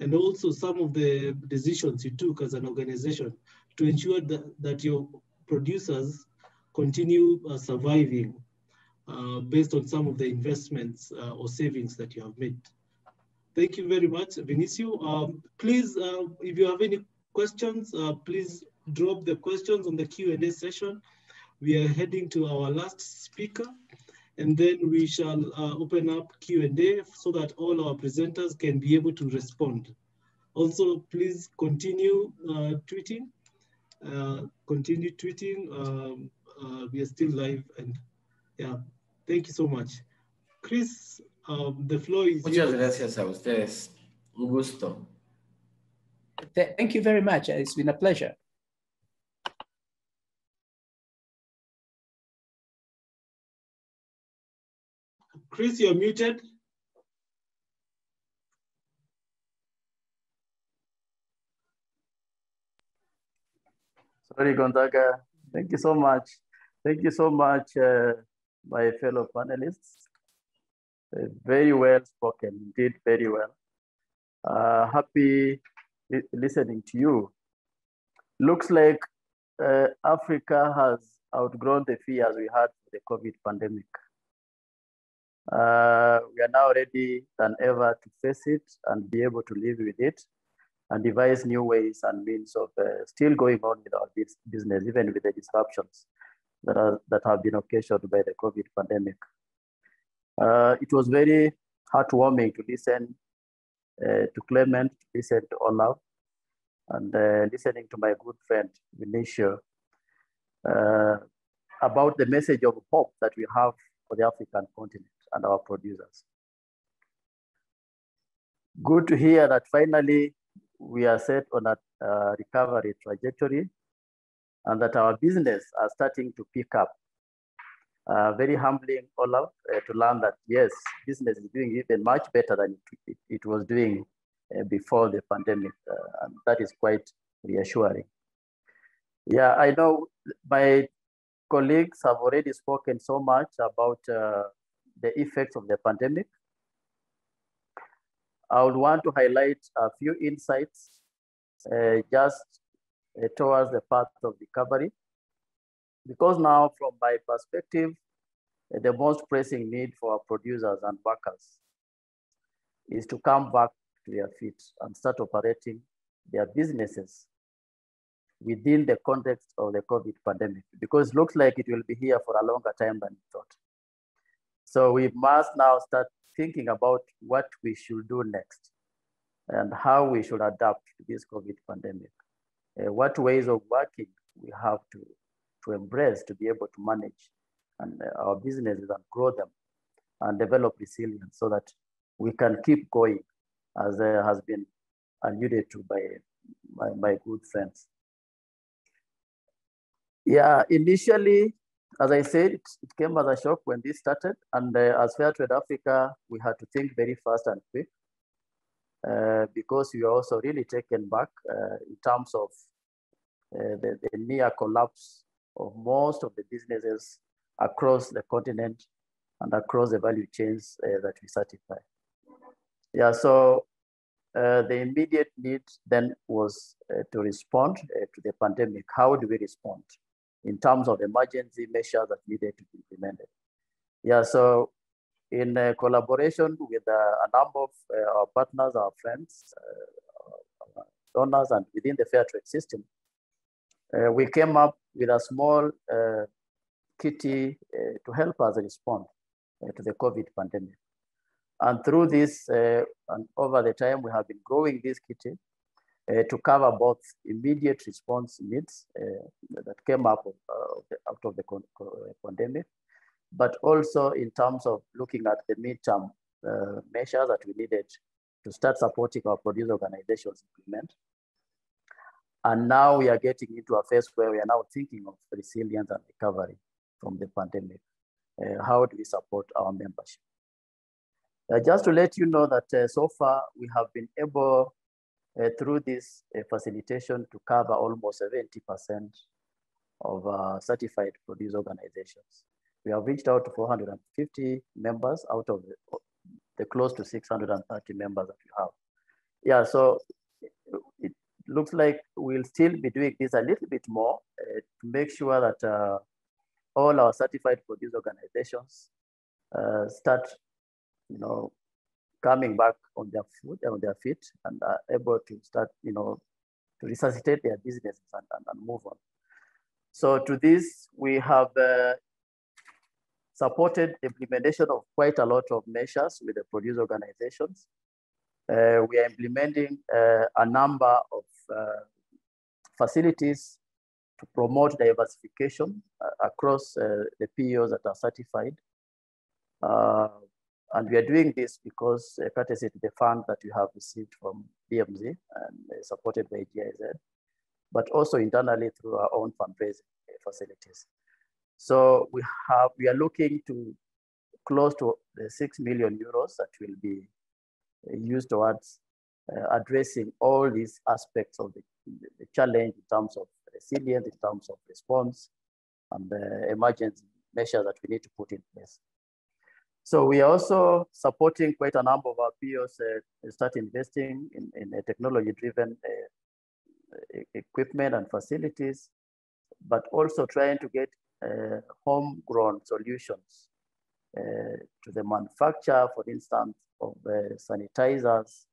and also some of the decisions you took as an organization to ensure that, that your producers continue uh, surviving uh, based on some of the investments uh, or savings that you have made. Thank you very much, Vinicio. Um, please, uh, if you have any questions, uh, please drop the questions on the Q&A session. We are heading to our last speaker and then we shall uh, open up Q&A so that all our presenters can be able to respond. Also, please continue tweeting, continue tweeting. Um, we are still live and yeah, thank you so much. Chris, um, the floor is Muchas yours. gracias a ustedes. Un gusto. Thank you very much. It's been a pleasure. Chris, you're muted. Sorry, Gonzaga. Thank you so much. Thank you so much, uh, my fellow panelists. Uh, very well spoken, did very well. Uh, happy li listening to you. Looks like uh, Africa has outgrown the fears we had for the COVID pandemic. Uh, we are now ready than ever to face it and be able to live with it and devise new ways and means of uh, still going on with our business, even with the disruptions. That, are, that have been occasioned by the COVID pandemic. Uh, it was very heartwarming to listen uh, to Clement, listen to Olav, and uh, listening to my good friend Vinicio uh, about the message of hope that we have for the African continent and our producers. Good to hear that finally we are set on a uh, recovery trajectory and that our business are starting to pick up. Uh, very humbling, Olav, uh, to learn that yes, business is doing even much better than it, it, it was doing uh, before the pandemic. Uh, and that is quite reassuring. Yeah, I know my colleagues have already spoken so much about uh, the effects of the pandemic. I would want to highlight a few insights uh, just uh, towards the path of recovery. Because now, from my perspective, uh, the most pressing need for our producers and workers is to come back to their feet and start operating their businesses within the context of the COVID pandemic, because it looks like it will be here for a longer time than we thought. So we must now start thinking about what we should do next and how we should adapt to this COVID pandemic. Uh, what ways of working we have to, to embrace to be able to manage and uh, our businesses and grow them and develop resilience so that we can keep going as uh, has been alluded to by my, good friends. Yeah, initially, as I said, it, it came as a shock when this started. And uh, as Fairtrade Africa, we had to think very fast and quick because we are also really taken back uh, in terms of uh, the, the, near collapse of most of the businesses across the continent and across the value chains uh, that we certify. Yeah, so uh, the immediate need then was to respond to the pandemic. How do we respond? in terms of emergency measures that needed to be implemented. Yeah, so in uh, collaboration with uh, a number of uh, our partners, our friends, uh, donors, and within the Fairtrade system, uh, we came up with a small uh, kitty to help us respond to the COVID pandemic. And through this, and over the time, we have been growing this kitty to cover both immediate response needs that came up out of the pandemic, but also in terms of looking at the midterm measures that we needed to start supporting our producer organizations implement. And now we are getting into a phase where we are now thinking of resilience and recovery from the pandemic. Uh, how do we support our membership? Uh, just to let you know that uh, so far we have been able uh, through this uh, facilitation to cover almost 70% of uh, certified produce organizations. We have reached out to 450 members out of the, the close to 630 members that we have. Yeah, so it looks like we'll still be doing this a little bit more uh, to make sure that uh, all our certified produce organizations uh, start, you know, coming back on their foot, on their feet, and are able to start, you know, to resuscitate their businesses and, and, and move on. So to this, we have uh, supported implementation of quite a lot of measures with the produce organizations. Uh, we are implementing uh, a number of uh, facilities to promote diversification uh, across uh, the POs that are certified. And we are doing this because uh, courtesy to the fund that we have received from BMZ and supported by GIZ, but also internally through our own fundraising facilities. So we have, we are looking to close to the 6 million euros that will be uh, used towards uh, addressing all these aspects of the, the, challenge in terms of resilience, in terms of response, and the emergency measures that we need to put in place. So we are also supporting quite a number of our POs uh, start investing in, in technology-driven uh, equipment and facilities, but also trying to get uh, homegrown solutions uh, to the manufacture, for instance, of uh, sanitizers,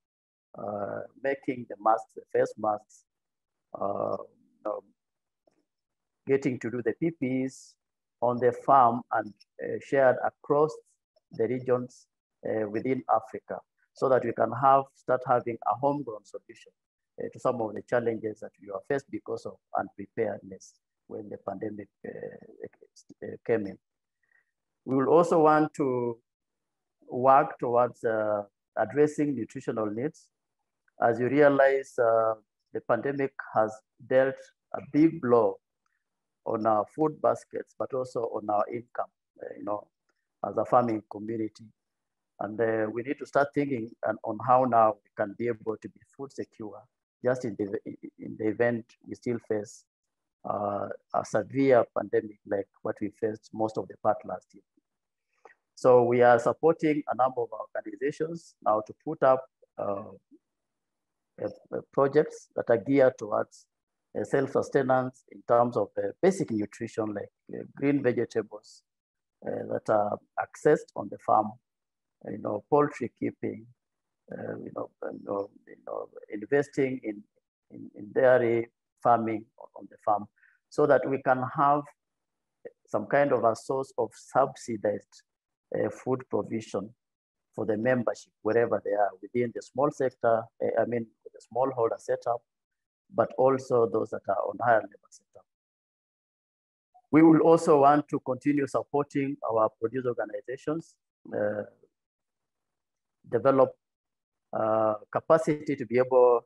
uh, making the masks, the face masks, you know, getting to do the PPEs, on the farm and uh, shared across the regions uh, within Africa so that we can have start having a homegrown solution uh, to some of the challenges that we are faced because of unpreparedness when the pandemic uh, came in. We will also want to work towards uh, addressing nutritional needs. As you realize, uh, the pandemic has dealt a big blow on our food baskets, but also on our income, uh, you know, as a farming community. And uh, we need to start thinking on how now we can be able to be food secure, just in the, in the event we still face uh, a severe pandemic like what we faced most of the part last year. So we are supporting a number of organizations now to put up uh, projects that are geared towards uh, self-sustenance in terms of uh, basic nutrition like uh, green vegetables that are accessed on the farm, you know, poultry keeping, you know, you know, you know investing in, in, in dairy farming on the farm so that we can have some kind of a source of subsidized uh, food provision for the membership, wherever they are within the small sector, uh, I mean, the smallholder setup, but also those that are on higher level setup. We will also want to continue supporting our producer organizations, uh, develop uh, capacity to be able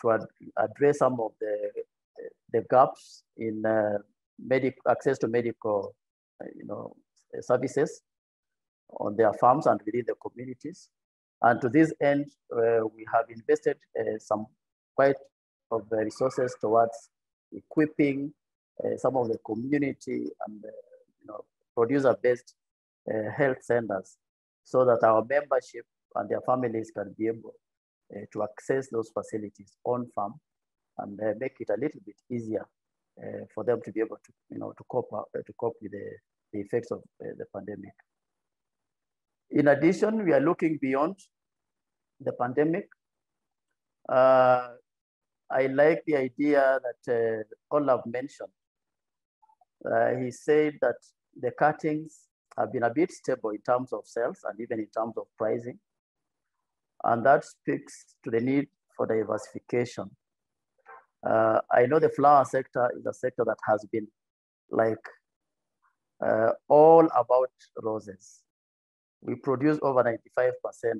to ad address some of the, the gaps in uh, medical access to medical, uh, you know, services on their farms and within the communities. And to this end, uh, we have invested uh, some quite of the resources towards equipping uh, some of the community and you know producer-based uh, health centers so that our membership and their families can be able uh, to access those facilities on farm and uh, make it a little bit easier for them to be able to you know to cope to cope with the, the effects of the pandemic. In addition, we are looking beyond the pandemic. Uh, I like the idea that uh, Olav mentioned. Uh, he said that the cuttings have been a bit stable in terms of sales and even in terms of pricing. And that speaks to the need for diversification. Uh, I know the flower sector is a sector that has been like uh, all about roses. We produce over 95%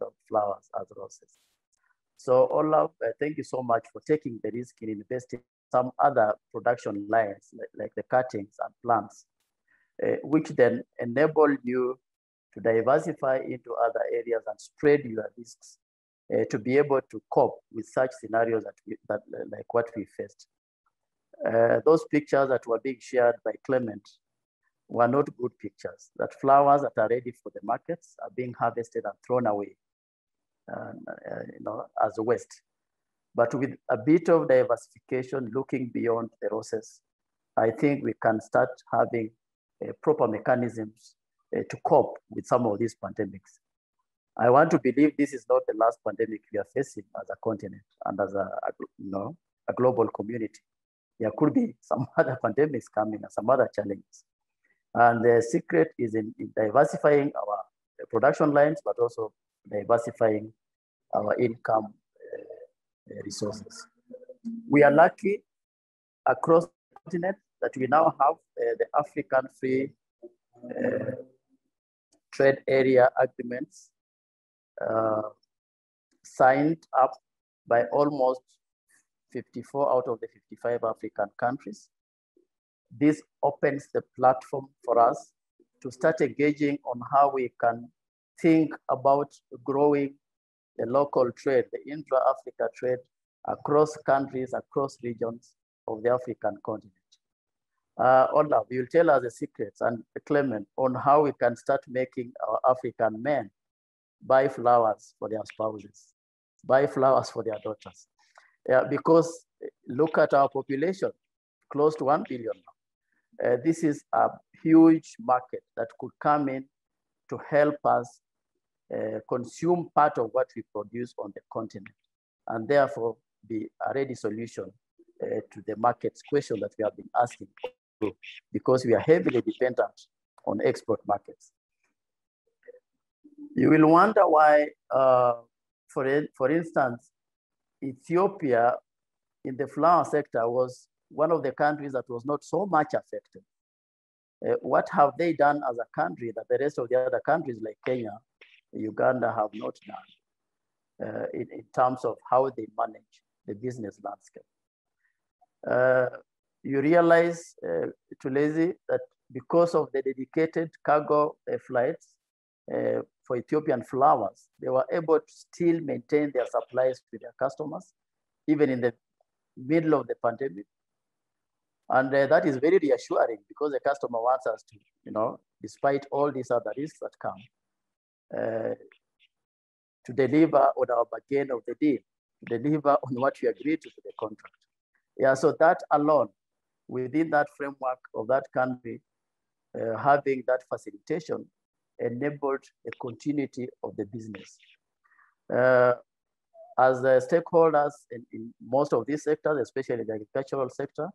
of flowers as roses. So Olav, uh, thank you so much for taking the risk in investing some other production lines like, like the cuttings and plants, uh, which then enable you to diversify into other areas and spread your risks uh, to be able to cope with such scenarios that, we, that like what we faced. Uh, those pictures that were being shared by Clement were not good pictures, that flowers that are ready for the markets are being harvested and thrown away uh, you know, as waste. But with a bit of diversification, looking beyond the roses, I think we can start having uh, proper mechanisms uh, to cope with some of these pandemics. I want to believe this is not the last pandemic we are facing as a continent and as a, a you know, a global community. There could be some other pandemics coming and some other challenges. And the secret is in, in diversifying our production lines, but also diversifying our income uh, resources. We are lucky across the continent that we now have uh, the African Free uh, Trade Area agreements uh, signed up by almost 54 out of the 55 African countries. This opens the platform for us to start engaging on how we can think about growing the local trade, the intra-Africa trade across countries, across regions of the African continent. Uh, Olav, you'll tell us the secrets and Clement on how we can start making our African men buy flowers for their spouses, buy flowers for their daughters. Yeah, because look at our population, close to 1 billion now. Uh, this is a huge market that could come in to help us uh, consume part of what we produce on the continent and therefore be a ready solution to the market's question that we have been asking because we are heavily dependent on export markets. You will wonder why, uh, for, for instance, Ethiopia in the flower sector was one of the countries that was not so much affected. Uh, what have they done as a country that the rest of the other countries like Kenya, Uganda have not done uh, in, in terms of how they manage the business landscape? Uh, you realize, uh, Tulezi, that because of the dedicated cargo uh, flights uh, for Ethiopian flowers, they were able to still maintain their supplies to their customers, even in the middle of the pandemic. And uh, that is very reassuring because the customer wants us to, you know, despite all these other risks that come, uh, to deliver on our bargain of the deal, to deliver on what we agreed to the contract. Yeah, so that alone, within that framework of that country, uh, having that facilitation enabled a continuity of the business. Uh, as the stakeholders in, in, most of these sectors, especially the agricultural sector,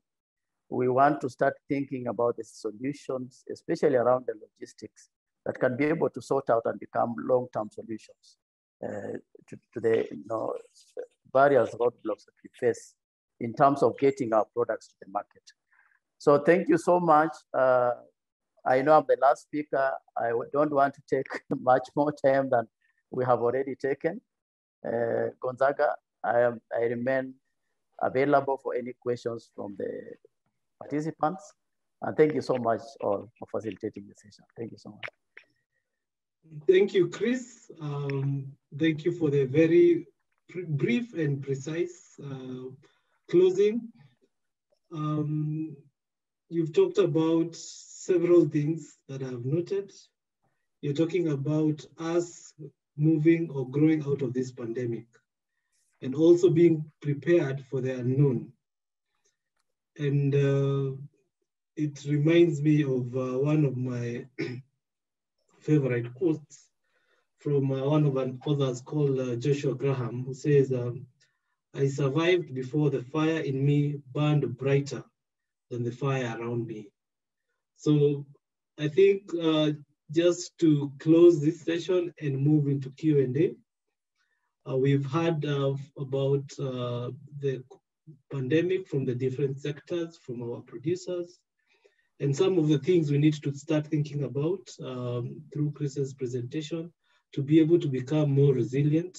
we want to start thinking about the solutions, especially around the logistics, that can be able to sort out and become long-term solutions uh, to, to, the you know, various roadblocks that we face in terms of getting our products to the market. So thank you so much. Uh, I know I'm the last speaker. I don't want to take much more time than we have already taken. Uh, Gonzaga, I, am, I remain available for any questions from the participants. And thank you so much all for facilitating the session. Thank you so much. Thank you, Chris. Um, thank you for the very brief and precise uh, closing. Um, you've talked about several things that I've noted. You're talking about us moving or growing out of this pandemic and also being prepared for the unknown. And uh, it reminds me of uh, one of my favorite quotes from uh, one of our authors called uh, Joshua Graham, who says, um, I survived before the fire in me burned brighter than the fire around me. So I think uh, just to close this session and move into Q&A, uh, we've heard uh, about uh, the pandemic from the different sectors, from our producers, and some of the things we need to start thinking about um, through Chris's presentation to be able to become more resilient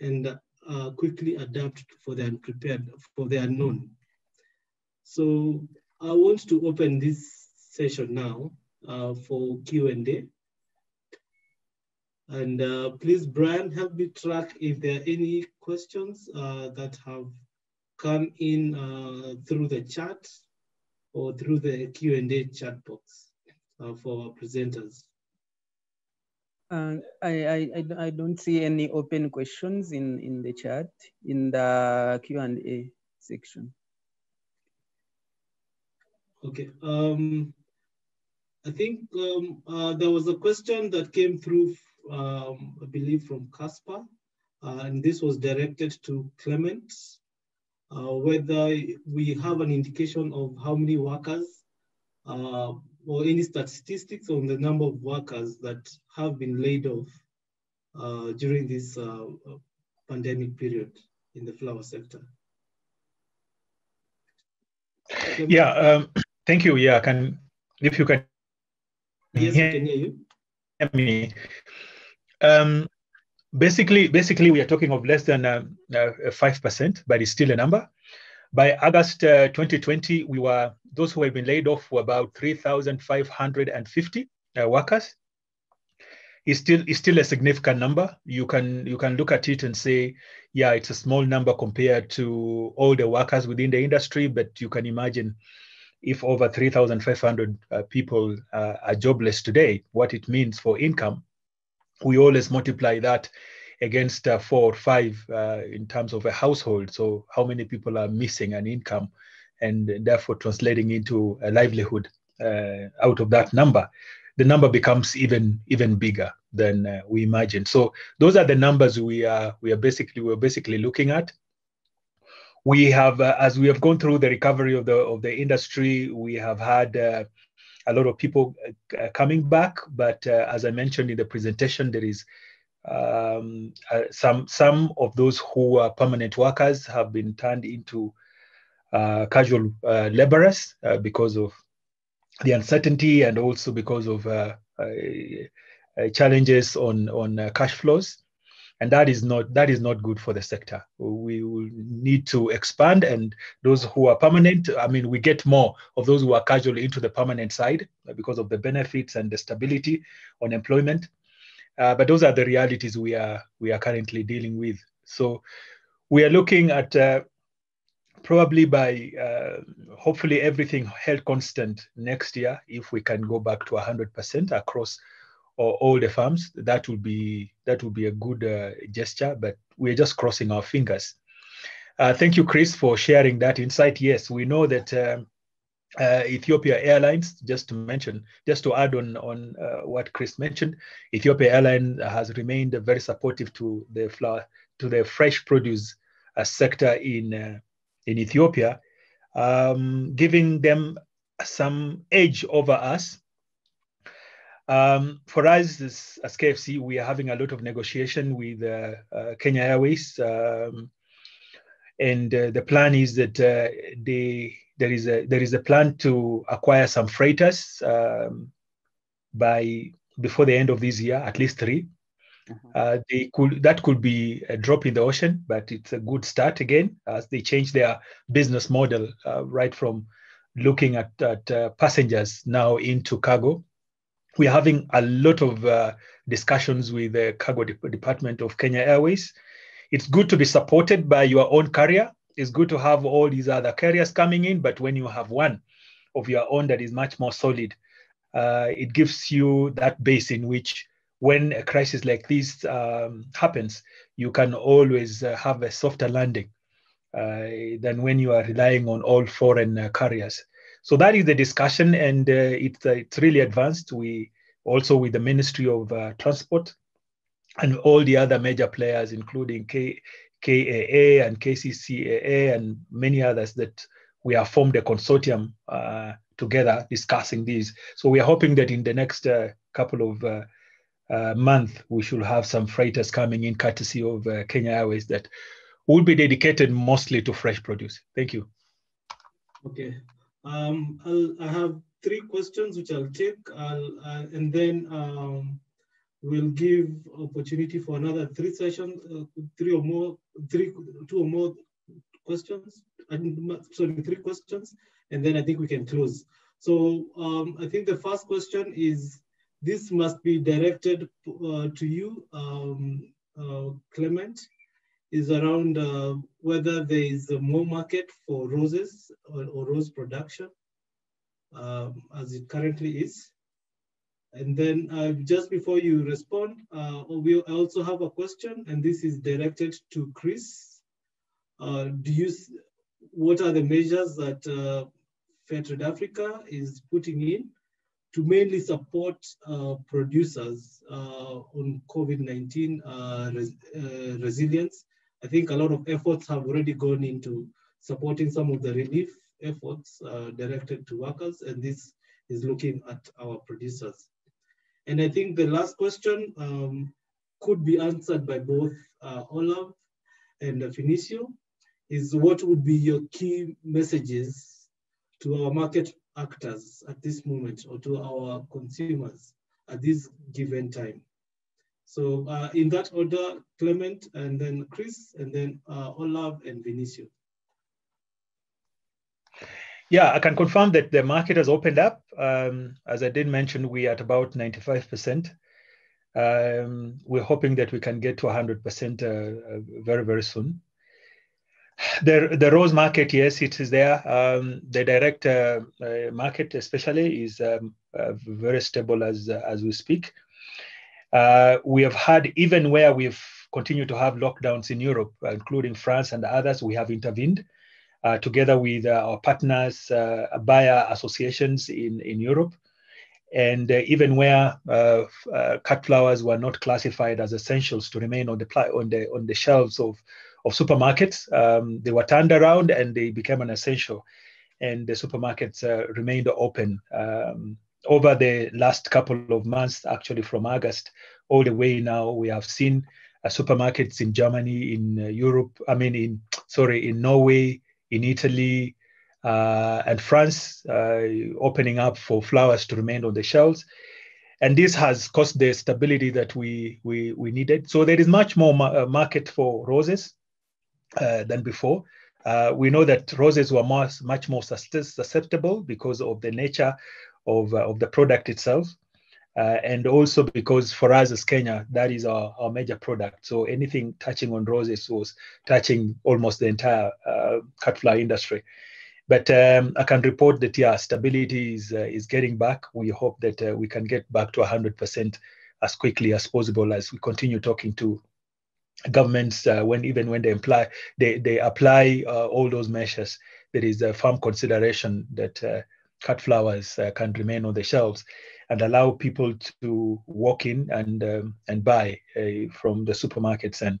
and uh, quickly adapt for the unprepared, for the unknown. So I want to open this session now uh, for Q&A. And uh, please, Brian, help me track if there are any questions uh, that have come in uh, through the chat or through the Q&A chat box uh, for our presenters. Uh, I, I, I don't see any open questions in, in the chat, in the Q&A section. Okay. Um, I think um, uh, there was a question that came through, um, I believe, from Casper, uh, and this was directed to Clement, uh, whether we have an indication of how many workers uh, or any statistics on the number of workers that have been laid off uh, during this uh, pandemic period in the flower sector. Yeah, um, thank you. Yeah, can if you can Yes, can hear you. Hear me. Um, basically, basically, we are talking of less than uh, uh, five uh, percent, but it's still a number. By August uh, 2020, we were those who had been laid off were about 3,550 uh, workers. It's still it's still a significant number. You can you can look at it and say, yeah, it's a small number compared to all the workers within the industry, but you can imagine if over 3,500 uh, people uh, are jobless today, what it means for income, we always multiply that against uh, four or five uh, in terms of a household. So how many people are missing an income and therefore translating into a livelihood uh, out of that number, the number becomes even even bigger than uh, we imagined. So those are the numbers we are we are basically we're basically looking at we have, uh, as we have gone through the recovery of the of the industry, we have had uh, a lot of people uh, coming back. But uh, as I mentioned in the presentation, there is um, uh, some some of those who are permanent workers have been turned into casual laborers because of the uncertainty and also because of challenges on on cash flows and that is not that is not good for the sector. We will need to expand and those who are permanent i mean we get more of those who are casual into the permanent side because of the benefits and the stability on employment. Uh, but those are the realities we are we are currently dealing with. So we are looking at uh, probably by uh, hopefully everything held constant next year if we can go back to 100% across or all the farms, that would be that would be a good uh, gesture. But we're just crossing our fingers. Uh, thank you, Chris, for sharing that insight. Yes, we know that um, uh, Ethiopia Airlines, just to mention, just to add on on uh, what Chris mentioned, Ethiopia Airlines has remained very supportive to the flower, to the fresh produce uh, sector in uh, in Ethiopia, um, giving them some edge over us um, for us as, as, KFC, we are having a lot of negotiation with uh, uh, Kenya Airways, um, and uh, the plan is that uh, they, there is a there is a plan to acquire some freighters um, by before the end of this year, at least 3 uh-huh. they could that could be a drop in the ocean, but it's a good start again as they change their business model uh, right from looking at, at uh, passengers now into cargo we're having a lot of uh, discussions with the cargo de- department of Kenya Airways. It's good to be supported by your own carrier. It's good to have all these other carriers coming in, but when you have one of your own that is much more solid, uh, it gives you that base in which, when a crisis like this um, happens, you can always uh, have a softer landing uh, than when you are relying on all foreign uh, carriers. So that is the discussion, and uh, it's uh, it's really advanced. We also with the Ministry of uh, Transport and all the other major players, including K, KAA and KCCAA and many others, that we have formed a consortium uh, together discussing these. So we are hoping that in the next uh, couple of uh, months, we should have some freighters coming in courtesy of uh, Kenya Airways that will be dedicated mostly to fresh produce. Thank you. Okay. Um, i have three questions which I'll take, I'll, uh, and then um, we'll give opportunity for another three sessions, uh, three or more, three, two or more questions. Sorry, three questions, and then I think we can close. So um, I think the first question is, this must be directed uh, to you, um, uh, Clement is around uh, whether there is a more market for roses or, or rose production um, as it currently is. And then uh, just before you respond, uh, we also have a question, and this is directed to Chris. Uh, do you, what are the measures that uh, Fairtrade Africa is putting in to mainly support uh, producers uh, on COVID-19 uh, res resilience I think a lot of efforts have already gone into supporting some of the relief efforts uh, directed to workers, and this is looking at our producers. And I think the last question um, could be answered by both uh, Olav and Vinicio, is what would be your key messages to our market actors at this moment or to our consumers at this given time? So uh, in that order, Clement and then Chris and then uh, Olav and Vinicio. Yeah, I can confirm that the market has opened up. Um, as I did mention, we are at about 95%. Um, we're hoping that we can get to 100% uh, uh, very, very soon. The, the rose market, yes, it is there. Um, the direct uh, uh, market, especially, is um, very stable as as we speak. Uh, we have had, even where we've continued to have lockdowns in Europe, uh, including France and others, we have intervened uh, together with uh, our partners, uh, buyer associations in, in Europe. And even where cut flowers were not classified as essentials to remain on the, on the, on the shelves of, of supermarkets. Um, they were turned around and they became an essential, and the supermarkets uh, remained open um, over the last couple of months. Actually, from August all the way now, we have seen uh, supermarkets in Germany, in uh, Europe. I mean, in sorry, in Norway, in Italy, uh, and France, uh, opening up for flowers to remain on the shelves and this has caused the stability that we we, we needed. So there is much more ma- uh, market for roses uh, than before. Uh, we know that roses were much much more susceptible because of the nature of uh, of the product itself. Uh, and also because for us as Kenya, that is our, our major product. So anything touching on roses was touching almost the entire uh, cut flower industry. But um, I can report that yeah, stability is uh, is getting back. We hope that uh, we can get back to 100% as quickly as possible as we continue talking to governments uh, when even when they apply they they apply uh, all those measures. There is a firm consideration that cut flowers uh, can remain on the shelves and allow people to walk in and um, and buy from the supermarkets and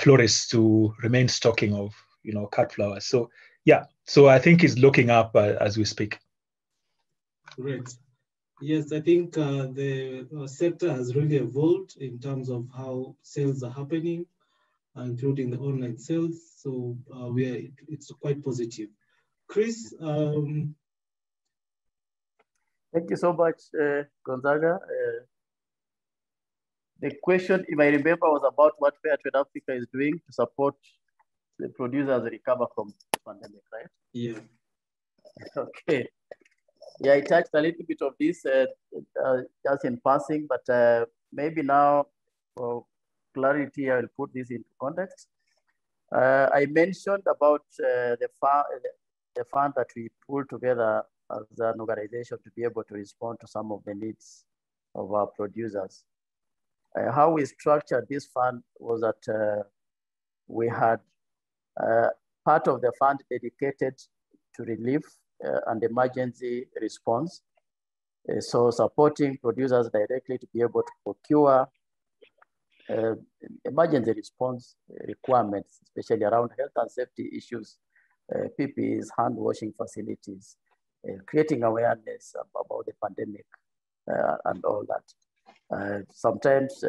florists to remain stocking of you know cut flowers. So yeah, so I think it's looking up uh, as we speak. Great. Yes, I think uh, the uh, sector has really evolved in terms of how sales are happening, including the online sales. So uh, we are, it's quite positive. Chris. Um... Thank you so much, uh, Gonzaga. Uh, the question, if I remember, was about what Fairtrade Africa is doing to support the producers recover from the pandemic, right? Yeah. Okay. Yeah, I touched a little bit of this uh, uh, just in passing, but uh, maybe now for clarity, I will put this into context. Uh, I mentioned about uh, the, fund, the fund that we pulled together as an organization to be able to respond to some of the needs of our producers. Uh, how we structured this fund was that we had part of the fund dedicated to relief uh, and emergency response. Uh, so supporting producers directly to be able to procure uh, emergency response requirements, especially around health and safety issues, uh, PPEs, hand washing facilities, uh, creating awareness about the pandemic uh, and all that. sometimes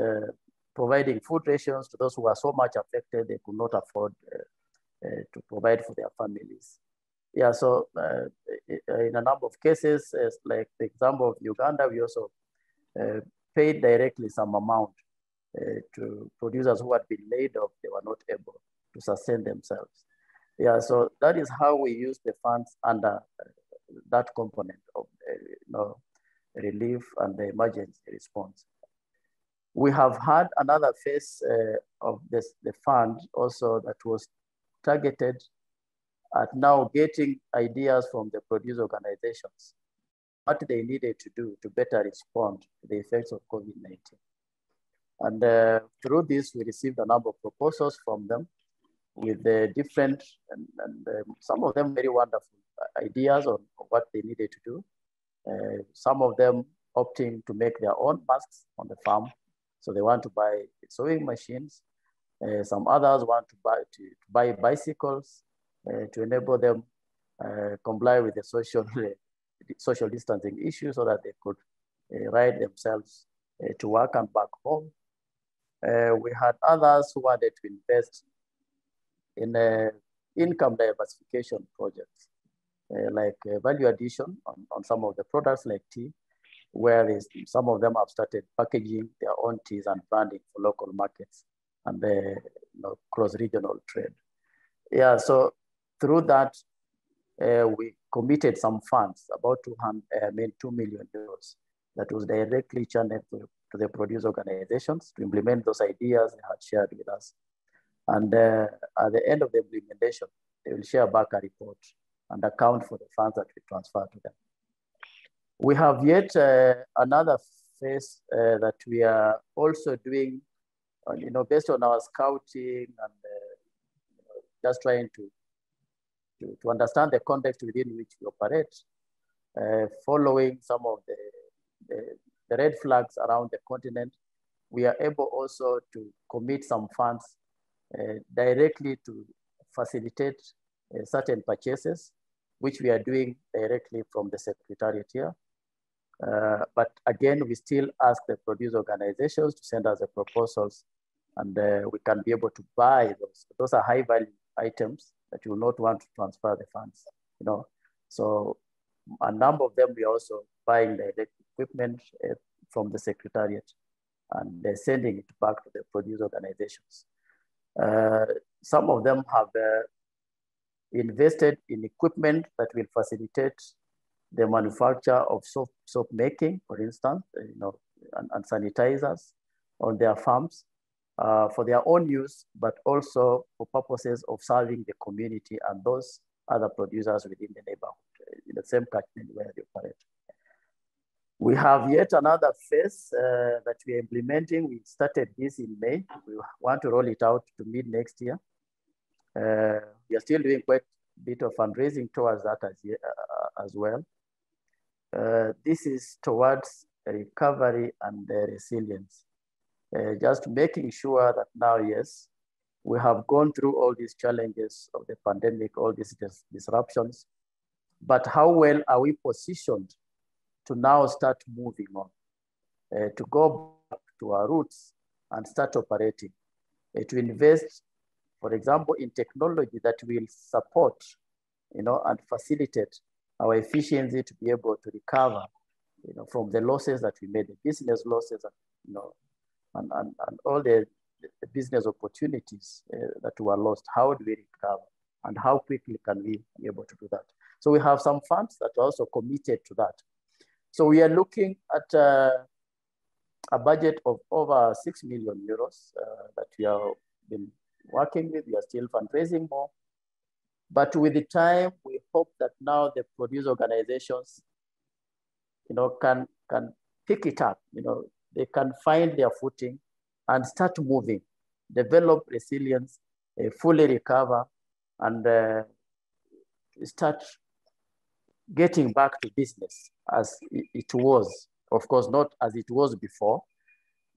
providing food rations to those who are so much affected they could not afford uh, to provide for their families. Yeah, so uh, in a number of cases, like the example of Uganda, we also uh, paid directly some amount to producers who had been laid off, they were not able to sustain themselves. Yeah, so that is how we use the funds under that component of you know, relief and the emergency response. We have had another phase uh, of this, the fund also that was targeted at now getting ideas from the producer organizations, what they needed to do to better respond to the effects of COVID-19. And uh, through this, we received a number of proposals from them with the different, and, and um, some of them very wonderful ideas on what they needed to do. Uh, some of them opting to make their own masks on the farm. So they want to buy sewing machines. Uh, some others want to buy, to, to buy bicycles uh, to enable them uh, comply with the social, social distancing issue so that they could ride themselves to work and back home. we had others who wanted to invest in income diversification projects, uh, like uh, value addition on, on some of the products like tea, where some of them have started packaging their own teas and branding for local markets and the you know, cross-regional trade. Yeah, so through that, uh, we committed some funds, about 200, uh, I mean, 2 million euros that was directly channeled to, to, the producer organizations to implement those ideas they had shared with us. And uh, at the end of the implementation, they will share back a report and account for the funds that we transfer to them. We have yet uh, another phase uh, that we are also doing you know, based on our scouting and uh, you know, just trying to, to, to, understand the context within which we operate, uh, following some of the, the, the, red flags around the continent, we are able also to commit some funds directly to facilitate certain purchases, which we are doing directly from the secretariat here. Uh, but again, we still ask the produce organizations to send us the proposals and uh, we can be able to buy those. Those are high value items that you will not want to transfer the funds, you know. So a number of them, we are also buying the equipment uh, from the secretariat and they're sending it back to the produce organizations. Uh, some of them have uh, invested in equipment that will facilitate the manufacture of soap, soap making, for instance, you know, and, and sanitizers on their farms uh, for their own use, but also for purposes of serving the community and those other producers within the neighborhood in the same catchment where they operate. We have yet another phase uh, that we are implementing. We started this in May. We want to roll it out to mid next year. Uh, we are still doing quite a bit of fundraising towards that as, uh, as well. Uh, this is towards recovery and resilience. Uh, just making sure that now, yes, we have gone through all these challenges of the pandemic, all these dis disruptions, but how well are we positioned to now start moving on, uh, to go back to our roots and start operating, uh, to invest, for example, in technology that will support, you know, and facilitate our efficiency to be able to recover, you know, from the losses that we made, the business losses, and, you know, and, and, and all the, the business opportunities uh, that were lost. How do we recover? And how quickly can we be able to do that? So we have some funds that are also committed to that. So we are looking at uh, a budget of over 6 million euros uh, that we have been working with. We are still fundraising more. But with the time, we hope that now the produce organizations, you know, can, can pick it up, you know, they can find their footing and start moving, develop resilience, uh, fully recover, and uh, start getting back to business as it was. Of course, not as it was before,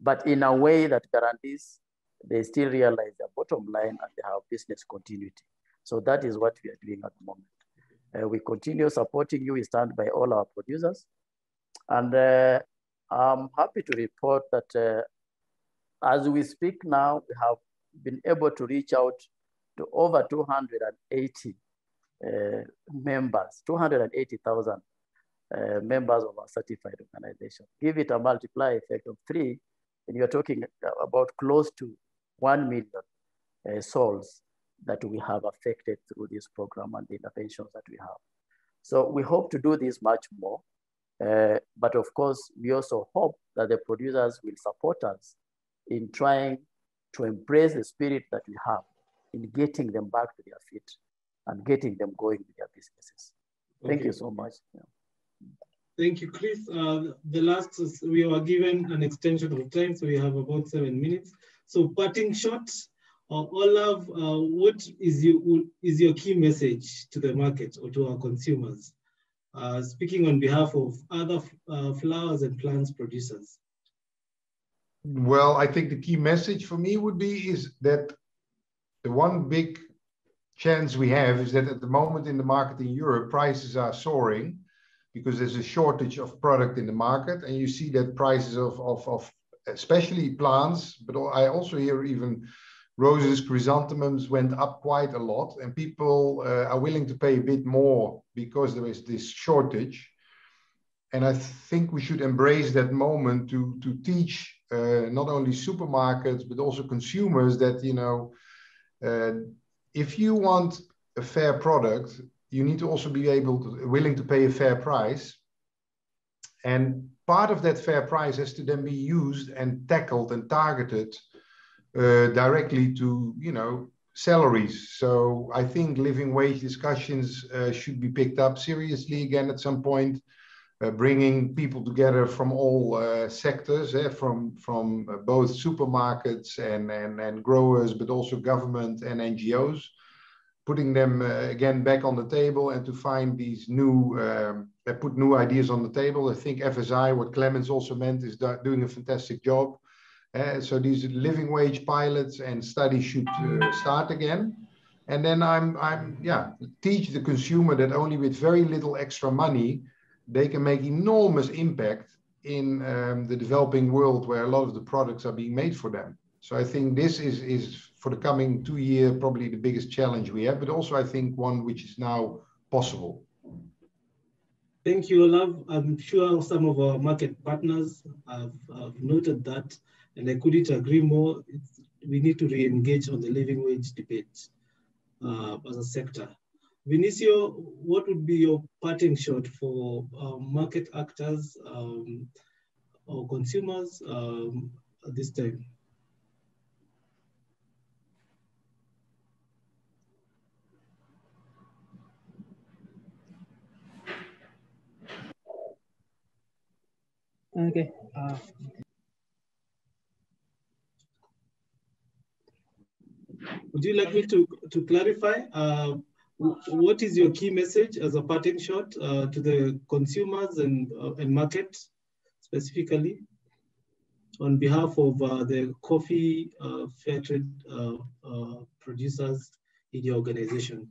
but in a way that guarantees they still realize their bottom line and they have business continuity. So that is what we are doing at the moment. Uh, we continue supporting you. We stand by all our producers. And uh, I'm happy to report that uh, as we speak now, we have been able to reach out to over 280 uh, members, 280,000 uh, members of our certified organization. Give it a multiplier effect of three, and you're talking about close to 1 million uh, souls that we have affected through this program and the interventions that we have. So we hope to do this much more. Uh, but of course, we also hope that the producers will support us in trying to embrace the spirit that we have in getting them back to their feet and getting them going with their businesses. Thank okay. you so much. Yeah. Thank you, Chris. Uh, the last, we were given an extension of time, so we have about seven minutes. So parting shot, uh, Olav, uh, what is your, is your key message to the market or to our consumers? Uh, speaking on behalf of other uh, flowers and plants producers. Well, I think the key message for me would be is that the one big chance we have is that at the moment in the market in Europe, prices are soaring because there's a shortage of product in the market. And you see that prices of, of, of especially plants, but I also hear even roses, chrysanthemums went up quite a lot, and people uh, are willing to pay a bit more because there is this shortage. And I think we should embrace that moment to to teach uh, not only supermarkets but also consumers that you know uh, if you want a fair product, you need to also be able to willing to pay a fair price. And part of that fair price has to then be used and tackled and targeted uh, directly to you know salaries. So I think living wage discussions uh, should be picked up seriously again at some point, bringing people together from all uh, sectors, eh, from from uh, both supermarkets and, and and growers, but also government and NGOs, putting them uh, again back on the table and to find these new. Um, put new ideas on the table. I think FSI, what Clemens also meant, is doing a fantastic job Uh, so these living wage pilots and studies should uh, start again. And then I'm, I'm, yeah, teach the consumer that only with very little extra money, they can make enormous impact in um, the developing world where a lot of the products are being made for them. So I think this is, is for the coming two year, probably the biggest challenge we have, but also I think one which is now possible. Thank you, Olav. I'm sure some of our market partners have, have noted that, and I couldn't agree more. It's, we need to re-engage on the living wage debate uh, as a sector. Vinicio, what would be your parting shot for uh, market actors um, or consumers um, at this time? Okay. Uh, Would you like me to, to clarify? Uh, what is your key message as a parting shot uh, to the consumers and, uh, and market specifically on behalf of uh, the coffee uh, fair trade uh, uh, producers in your organization?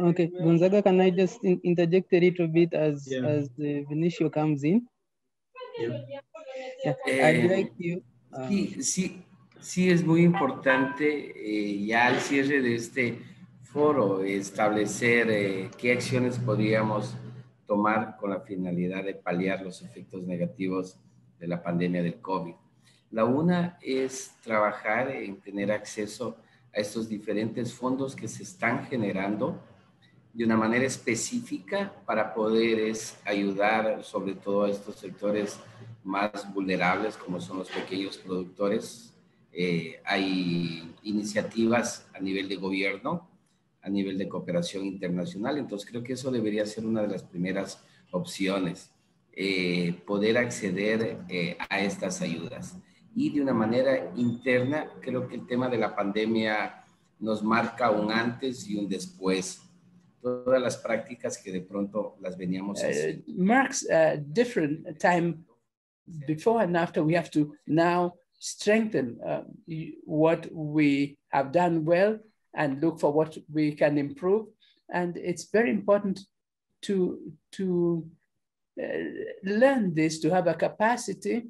Okay, Gonzaga, can I just in interject a little bit as Yeah. as uh, Vinicio comes in? Yeah. Yeah, Eh, I'd like you. Sí, sí, sí es muy importante eh, ya al cierre de este foro establecer eh, qué acciones podríamos tomar con la finalidad de paliar los efectos negativos de la pandemia del COVID. La una es trabajar en tener acceso a estos diferentes fondos que se están generando de una manera específica para poder es ayudar sobre todo a estos sectores más vulnerables como son los pequeños productores. Eh, hay iniciativas a nivel de gobierno, a nivel de cooperación internacional, entonces creo que eso debería ser una de las primeras opciones, eh, poder acceder eh, a estas ayudas. Y de una manera interna, creo que el tema de la pandemia nos marca un antes y un después. Todas las prácticas que de pronto las veníamos uh, haciendo. marks a different time before and after. We have to now strengthen uh, what we have done well and look for what we can improve. And it's very important to to uh, learn this, to have a capacity,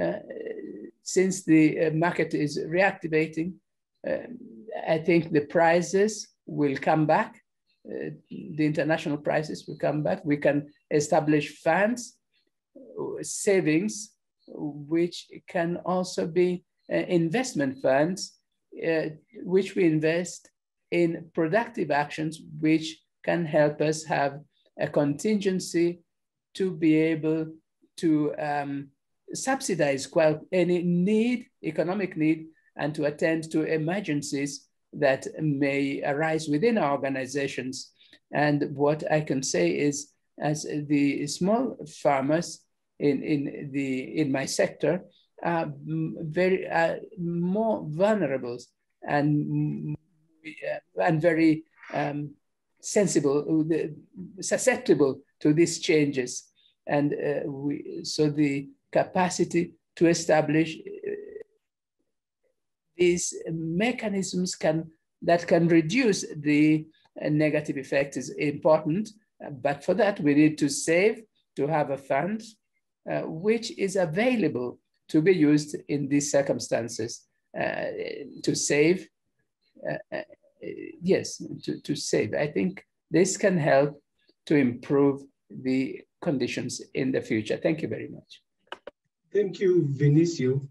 uh, since the uh, market is reactivating. um, I think the prices will come back the international prices will come back. We can establish funds, savings, which can also be uh, investment funds, uh, which we invest in productive actions, which can help us have a contingency to be able to um, subsidize any need, economic need, and to attend to emergencies that may arise within our organizations. And what I can say is, as the small farmers in, in, the, in my sector are very more vulnerable and, and very um, sensible, susceptible to these changes. And uh, we, so the capacity to establish these mechanisms can that can reduce the uh, negative effect is important. Uh, but for that, we need to save to have a fund uh, which is available to be used in these circumstances uh, to save. Uh, uh, yes, to, to save. I think this can help to improve the conditions in the future. Thank you very much. Thank you, Vinicio.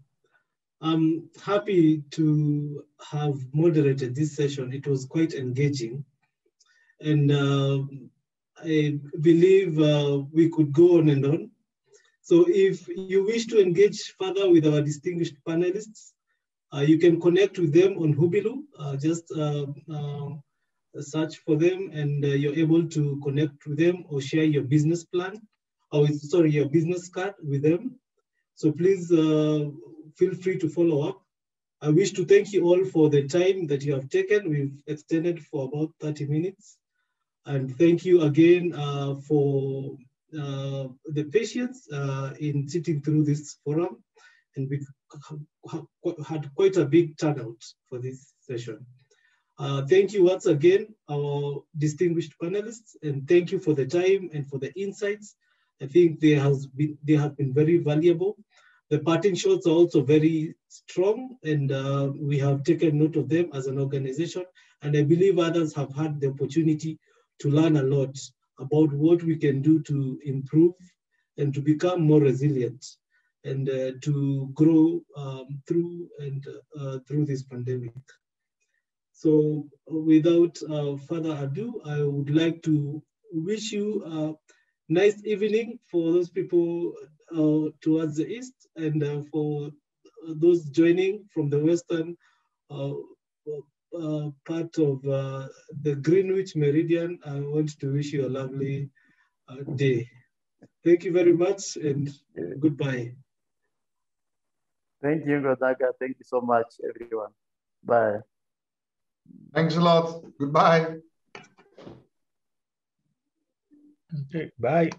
I'm happy to have moderated this session. It was quite engaging. And uh, I believe uh, we could go on and on. So if you wish to engage further with our distinguished panelists, uh, you can connect with them on Hubilo. just search for them and you're able to connect with them or share your business plan, or sorry, your business card with them. So please uh, feel free to follow up. I wish to thank you all for the time that you have taken. We've extended for about 30 minutes. And thank you again uh, for uh, the patience uh, in sitting through this forum. And we had quite a big turnout for this session. Uh, thank you once again, our distinguished panelists, and thank you for the time and for the insights. I think they, has been, they have been very valuable. The parting shots are also very strong, and uh, we have taken note of them as an organization. And I believe others have had the opportunity to learn a lot about what we can do to improve and to become more resilient and uh, to grow um, through and uh, through this pandemic. So without uh, further ado, I would like to wish you a nice evening for those people uh, towards the east and uh, for those joining from the western uh, uh, part of uh, the Greenwich Meridian, I want to wish you a lovely uh, day. Thank you very much and goodbye. Thank you, Gonzaga. Thank you so much, everyone. Bye. Thanks a lot. Goodbye. Okay, bye.